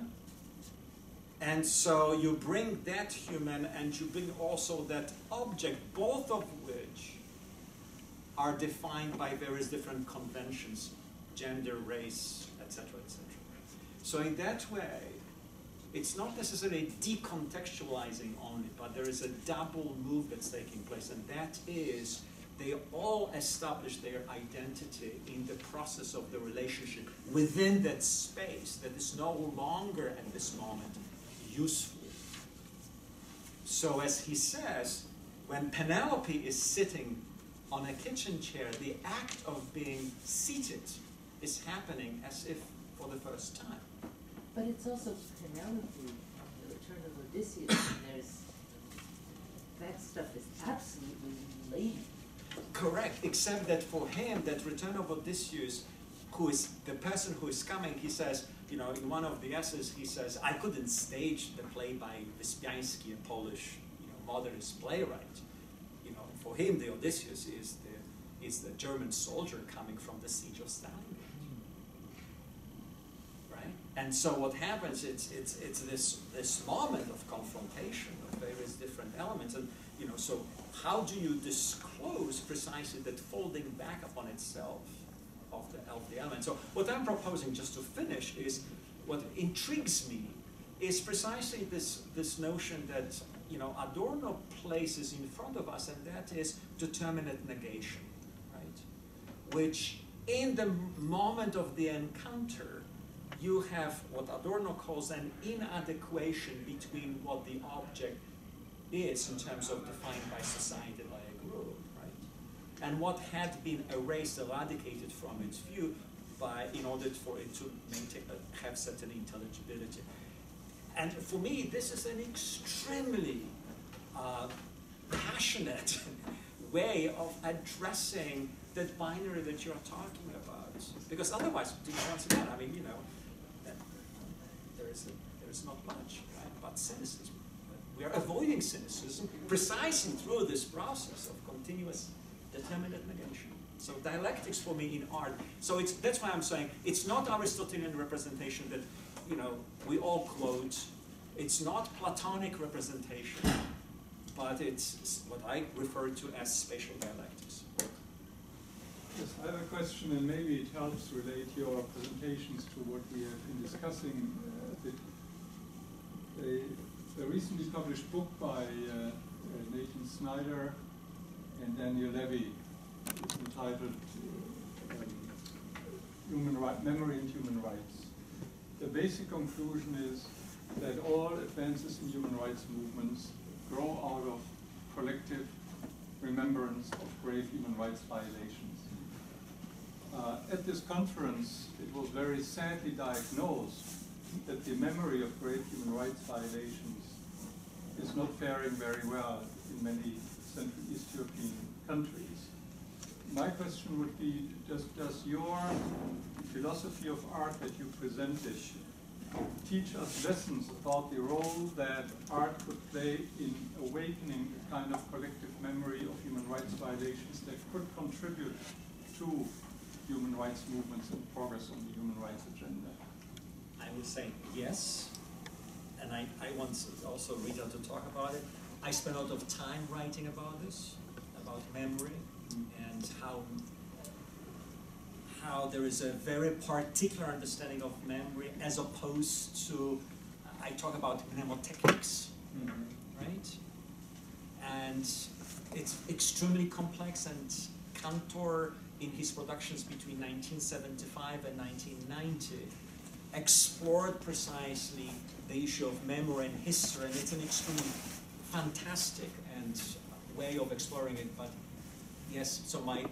And so you bring that human and you bring also that object, both of which are defined by various different conventions, gender, race, etc., etc. So in that way, it's not necessarily decontextualizing only, but there is a double move that's taking place, and that is they all establish their identity in the process of the relationship within that space that is no longer at this moment useful. So as he says, when Penelope is sitting on a kitchen chair, the act of being seated is happening as if for the first time. But it's also Penelope, the return of Odysseus, and there's, that stuff is absolutely lame. Correct, except that for him, that return of Odysseus, who is the person who is coming, he says, you know, in one of the essays, he says, I couldn't stage the play by Wyspiański, a Polish, you know, modernist playwright. You know, for him, the Odysseus is the, is the German soldier coming from the siege of Stalingrad. And so what happens, it's, it's, it's this, this moment of confrontation of various different elements. And, you know, so how do you disclose precisely that folding back upon itself of the, of the element? So what I'm proposing, just to finish, is what intrigues me is precisely this, this notion that, you know, Adorno places in front of us, and that is determinate negation, right? Which, in the moment of the encounter, you have what Adorno calls an inadequation between what the object is in terms of defined by society, by a group, right? And what had been erased, eradicated from its view by, in order for it to maintain, uh, have certain intelligibility. And for me, this is an extremely uh, passionate way of addressing that binary that you're talking about. Because otherwise, once again, I mean, you know, is, there is not much, right, but cynicism. We are avoiding cynicism precisely through this process of continuous determinate negation. So dialectics for me in art, so it's, that's why I'm saying it's not Aristotelian representation that, you know, we all quote. It's not Platonic representation, but it's what I refer to as spatial dialectics. Yes, I have a question, and maybe it helps relate your presentations to what we have been discussing. Uh, A, a recently published book by uh, uh, Natan Sznaider and Daniel Levy is entitled um, Human Right, Memory and Human Rights. The basic conclusion is that all advances in human rights movements grow out of collective remembrance of grave human rights violations. Uh, at this conference, it was very sadly diagnosed that the memory of great human rights violations is not faring very well in many Central East European countries. My question would be, does, does your philosophy of art that you presented teach us lessons about the role that art could play in awakening a kind of collective memory of human rights violations that could contribute to human rights movements and progress on the human rights agenda? I would say yes, and I, I want also Rita to talk about it. I spent a lot of time writing about this, about memory, and how how there is a very particular understanding of memory as opposed to I talk about mnemotechnics, Mm-hmm. right? and it's extremely complex. And Kantor, in his productions between 1975 and 1990, explored precisely the issue of memory and history, and it's an extremely fantastic and way of exploring it. But yes, so my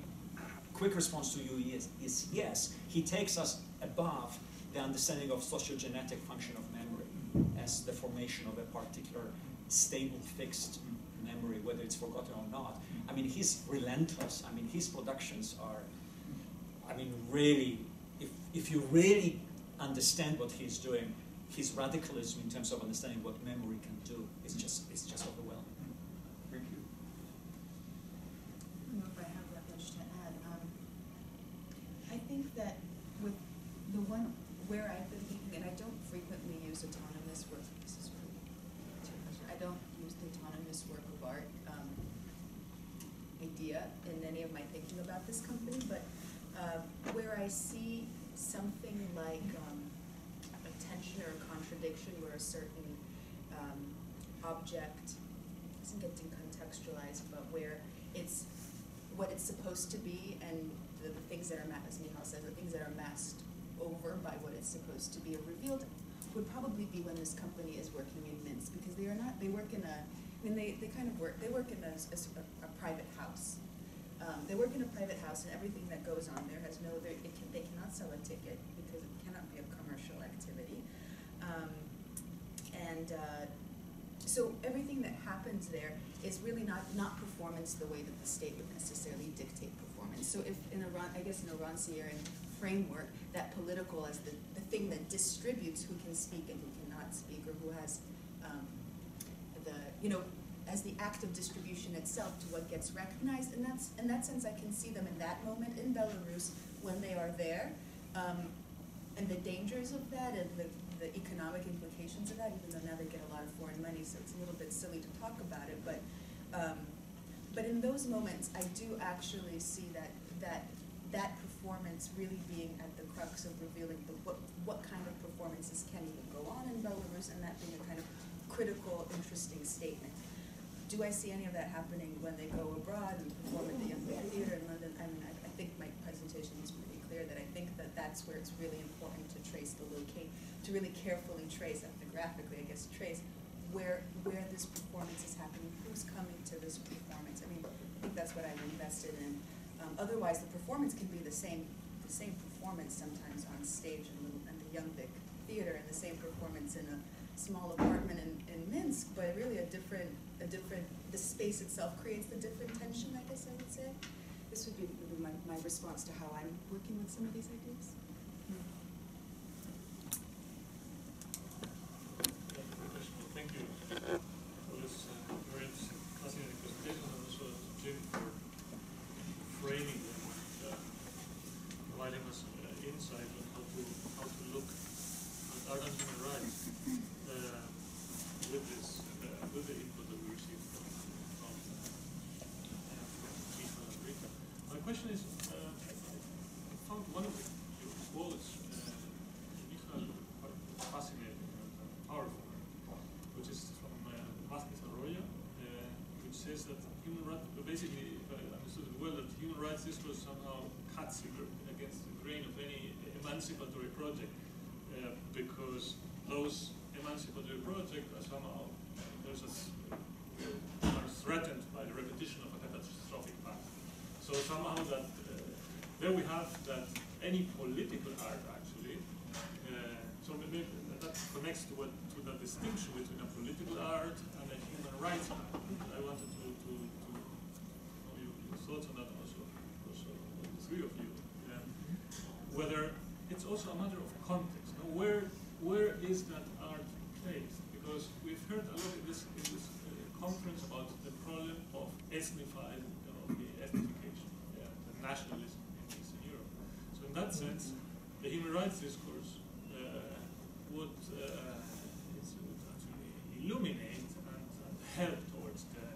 quick response to you is, is yes. He takes us above the understanding of sociogenetic function of memory as the formation of a particular stable, fixed memory, whether it's forgotten or not. I mean, he's relentless. I mean, his productions are, I mean, really, if, if you really understand what he's doing, his radicalism in terms of understanding what memory can do is just, is just overwhelming. Thank you. I don't know if I have that much to add. Um, I think that with the one, where I've been thinking, and I don't frequently use autonomous work, this is really too much. I don't use the autonomous work of art, um, idea in any of my thinking about this company, but, uh, where I see something like, um, a tension or a contradiction where a certain, um, object doesn't get decontextualized, but where it's what it's supposed to be and the, the things that are, as Michal said, the things that are masked over by what it's supposed to be or revealed would probably be when this company is working in Minsk, because they are not, they work in a, I mean, they, they kind of work, they work in a private house. Um, they work in a private house and everything that goes on there has no, can, they cannot sell a ticket because it cannot be a commercial activity. Um, and, uh, so everything that happens there is really not, not performance the way that the state would necessarily dictate performance. So if in a, Ron- I guess in a Rancierian framework, that political as the, the thing that distributes who can speak and who cannot speak, or who has, um, the, you know, as the act of distribution itself to what gets recognized, and that's, in that sense, I can see them in that moment in Belarus when they are there. Um, and the dangers of that and the, the economic implications of that, even though now they get a lot of foreign money, so it's a little bit silly to talk about it, but, um, but in those moments, I do actually see that, that, that performance really being at the crux of revealing the, what, what kind of performances can even go on in Belarus, and that being a kind of critical, interesting statement. Do I see any of that happening when they go abroad and perform at the Young Vic Theatre in London? I mean, I, I think my presentation is pretty clear that I think that that's where it's really important to trace the locate, to really carefully trace, ethnographically, I guess, trace where, where this performance is happening, who's coming to this performance. I mean, I think that's what I'm invested in. Um, otherwise, the performance can be the same, the same performance sometimes on stage in, the- in the Young Vic Theatre, and the same performance in a small apartment in, in Minsk, but really a different, a different, the space itself creates the different tension, I guess I would say. This would be my, my response to how I'm working with some of these ideas. Thank you for this uh, very interesting, fascinating presentation, and also Jim for framing them, and, uh, providing us uh, insight on how to, how to look at art and human rights uh, with this, uh, with the input that we received from, from uh, Michal and Rita. My question is, uh, I I found one of your quotes, uh, Michal, quite fascinating and powerful which is from uh, Vázquez Arroyo, uh, which says that human rights, basically, if I understood it well, that human rights discourse somehow cuts ag- against the grain of any emancipatory project, uh, because those emancipatory projects are somehow, there's a, s- are threatened by the repetition of a catastrophic past. So somehow that, uh, there we have that any political art actually, uh, so maybe that connects to what, to the distinction between a political art and a human rights art. I wanted to, to, to know your, your thoughts on that also, also the three of you. Yeah. Whether it's also a matter of context. No? Where, where is that art placed? Because we've heard a lot in this, in this uh, conference about the problem of you know, the ethnification, yeah, the nationalism in Eastern Europe. So in that sense, the human rights discourse uh, would, uh, would actually illuminate and, and help towards the,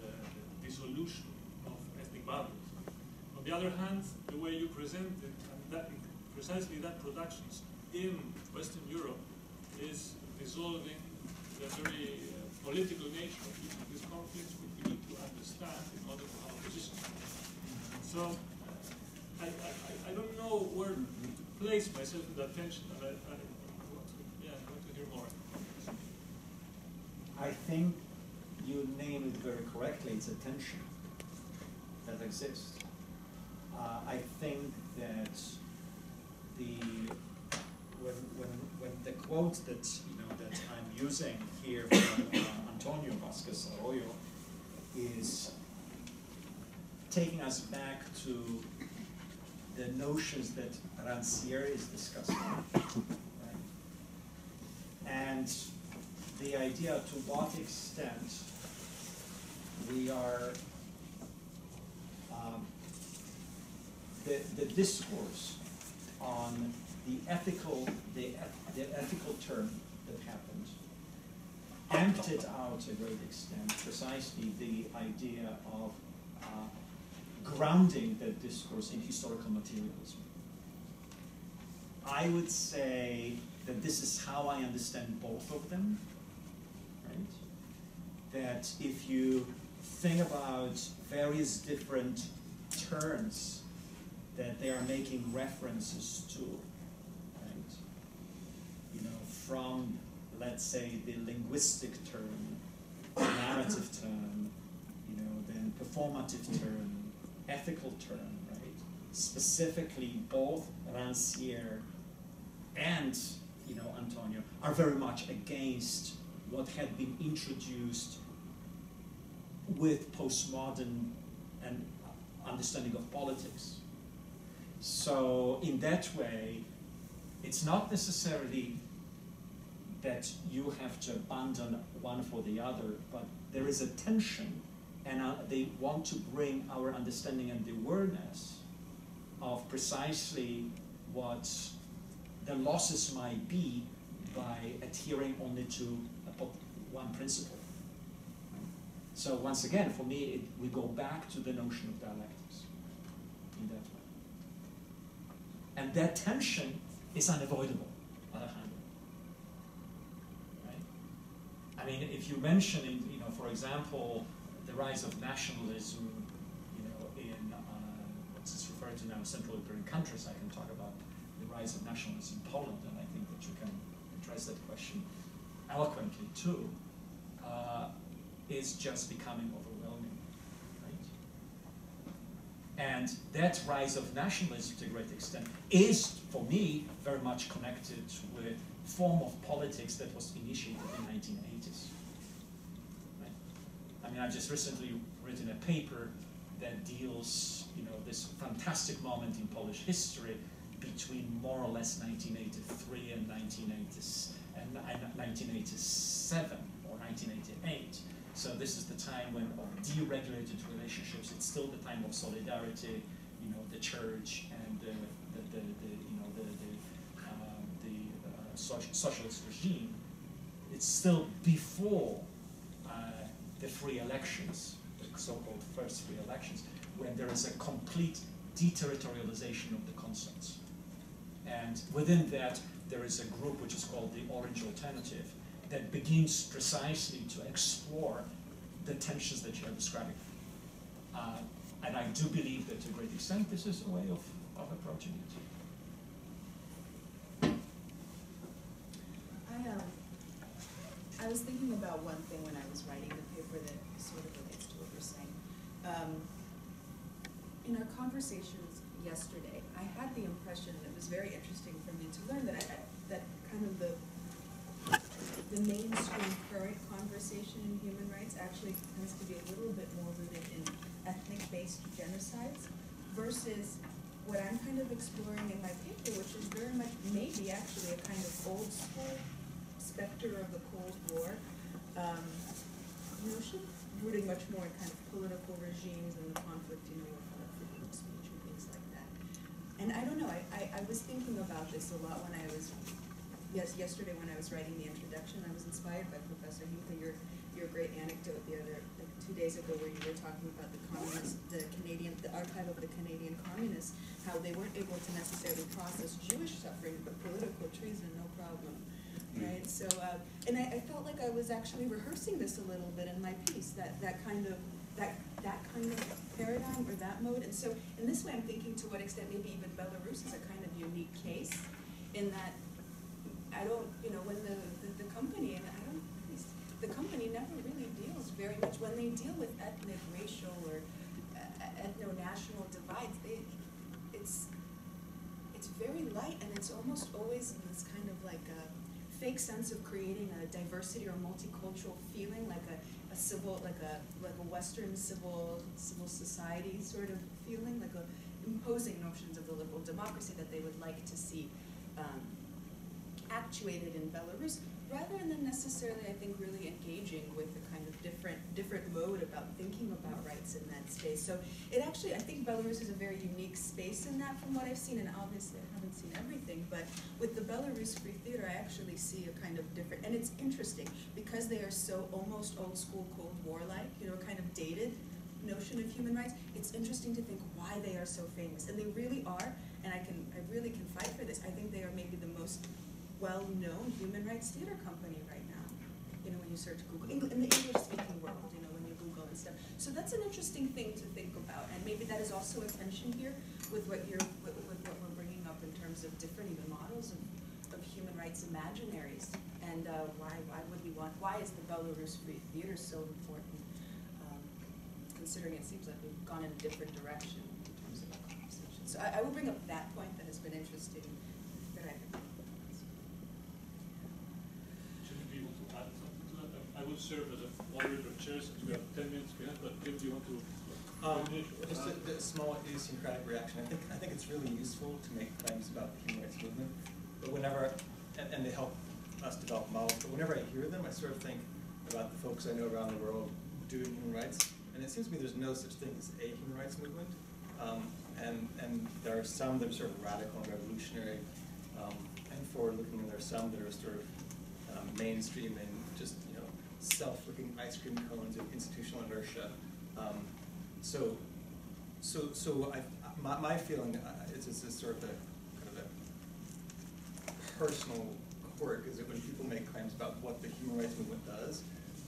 the, the dissolution of ethnic boundaries. On the other hand, the way you present it, and that, precisely that productions in Western Europe is dissolving the very uh, political nature of each of these conflicts which we need to understand in order to have a position. So, I, I, I- I don't know where to place myself in that tension, and I, I want to, yeah, I want to hear more. I think you name it very correctly, it's a tension that exists. Uh, I think that the, when, when, when the quote that, you know, that I'm using here from uh, Antonio Vázquez Arroyo is taking us back to the notions that Rancière is discussing. right? And the idea to what extent we are, um, the, the discourse on the ethical, the, the ethical term that happened emptied out to a great extent precisely the idea of uh, grounding the discourse in historical materialism. I would say that this is how I understand both of them, right? That if you think about various different terms that they are making references to, right? You know, from, let's say, the linguistic term, the narrative term, you know, then performative term, ethical term, right? Specifically, both Rancière and you know Antonio are very much against what had been introduced with postmodern and understanding of politics. So in that way, it's not necessarily that you have to abandon one for the other, but there is a tension, and uh, they want to bring our understanding and the awareness of precisely what the losses might be by adhering only to one principle. So once again, for me, it, we go back to the notion of dialectics in that way. And that tension is unavoidable, Alejandro. Right? I mean, if you mention, in, you know, for example, the rise of nationalism, you know, in uh, what's referred to now Central European countries, I can talk about the rise of nationalism in Poland, and I think that you can address that question eloquently too, uh, is just becoming overwhelming, right? And that rise of nationalism to a great extent is, for me, very much connected with form of politics that was initiated in the 1980s. Right? I mean, I just recently written a paper that deals, you know, this fantastic moment in Polish history between more or less 1983 and 1980s and, and 1987 or 1988. So this is the time when of deregulated relationships. It's still the time of solidarity, you know, the church and the, the, the, the you know the the, um, the uh, socialist regime. It's still before uh, the free elections, the so-called first free elections, when there is a complete deterritorialization of the concepts. And within that, there is a group which is called the Orange Alternative that begins precisely to explore the tensions that you are describing. Uh, and I do believe that to a great extent this is a way of, of approaching it. I, um, I was thinking about one thing when I was writing the paper that sort of relates to what you're saying. Um, in our conversations yesterday, I had the impression, and it was very interesting for me to learn that I, that kind of the the mainstream current conversation in human rights actually tends to be a little bit more rooted in ethnic-based genocides versus what I'm kind of exploring in my paper, which is very much maybe actually a kind of old school specter of the Cold War um, notion, rooting much more in kind of political regimes and the conflict, you know, freedom of speech and things like that. And I don't know, I, I, I was thinking about this a lot when I was, yes, yesterday when I was writing the introduction, I was inspired by Professor Hugo, your, your great anecdote the other, like two days ago where you were talking about the communist, the Canadian, the archive of the Canadian communists, how they weren't able to necessarily process Jewish suffering, but political treason, no problem. Right, so, uh, and I, I felt like I was actually rehearsing this a little bit in my piece, that, that kind of, that that kind of paradigm or that mode. And so in this way, I'm thinking to what extent maybe even Belarus is a kind of unique case in that I don't, you know, when the, the, the company, and I don't, the company never really deals very much, when they deal with ethnic, racial, or uh, ethno-national divides, they, it's, it's very light and it's almost always in this kind of like a fake sense of creating a diversity or multicultural feeling, like a, a civil, like a, like a Western civil, civil society sort of feeling, like a imposing notions of the liberal democracy that they would like to see, um, actuated in Belarus, rather than necessarily, I think, really engaging with a kind of different, different mode about thinking about rights in that space. So it actually, I think Belarus is a very unique space in that from what I've seen, and obviously I haven't seen everything, but with the Belarus Free Theater, I actually see a kind of different, and it's interesting, because they are so almost old school Cold War-like, you know, kind of dated notion of human rights, it's interesting to think why they are so famous. And they really are, and I can, I really can fight for this, I think they are maybe the most well-known human rights theater company right now. You know, when you search Google, in the English-speaking world, you know, when you Google and stuff. So that's an interesting thing to think about, and maybe that is also a tension here with what you're, with, with what we're bringing up in terms of different even models of, of human rights imaginaries. And uh, why, why would we want, why is the Belarus Free Theater so important? Um, considering it seems like we've gone in a different direction in terms of our conversation. So I, I will bring up that point that has been interesting, that I Should we be able to add something to that? I would serve as a moderator of chairs, since we have ten minutes behind, but do you want to? Um, just a, a small idiosyncratic reaction. I think I think it's really useful to make claims about the human rights movement, but whenever and, and they help us develop models. But whenever I hear them, I sort of think about the folks I know around the world doing human rights, and it seems to me there's no such thing as a human rights movement. Um, and and there are some that are sort of radical and revolutionary um, and forward-looking, and there are some that are sort of um, mainstream and just you know self-looking ice cream cones of institutional inertia. Um, so, so, so I, my, my feeling uh, is this is sort of a kind of a personal quirk is that when people make claims about what the human rights movement does,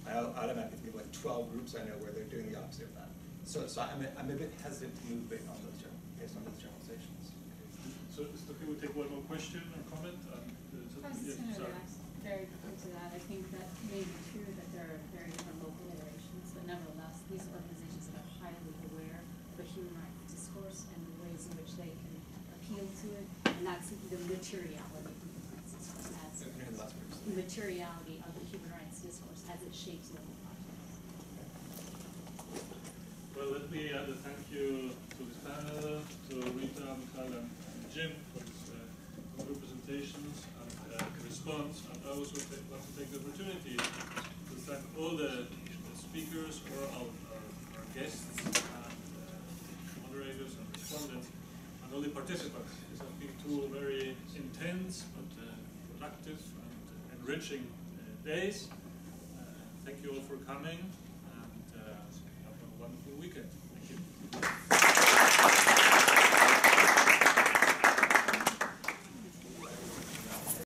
I automatically think of like 12 groups I know where they're doing the opposite of that. So, so I'm, a- I'm a bit hesitant to move based on those, gen- based on those generalizations. So, is it okay, we take one more question or comment? Um, uh, I was yeah, just gonna react very quickly to that. I think that may be true that there are very different local iterations, but nevertheless, these organizations that are highly aware of the human rights discourse and the ways in which they can appeal to it, and that's the materiality of the human rights discourse as the last group. the materiality of the human rights discourse as it shapes local projects. Well, let me add a thank you to this panel, to Rita, Michael, and and Jim for this uh, good presentations and uh, response. And I also take, want to take the opportunity to thank all the the speakers or our, our, our guests and uh, moderators and respondents the participants. These have been two very intense but uh, productive and enriching uh, days. Uh, thank you all for coming and uh, have a wonderful weekend. Thank you.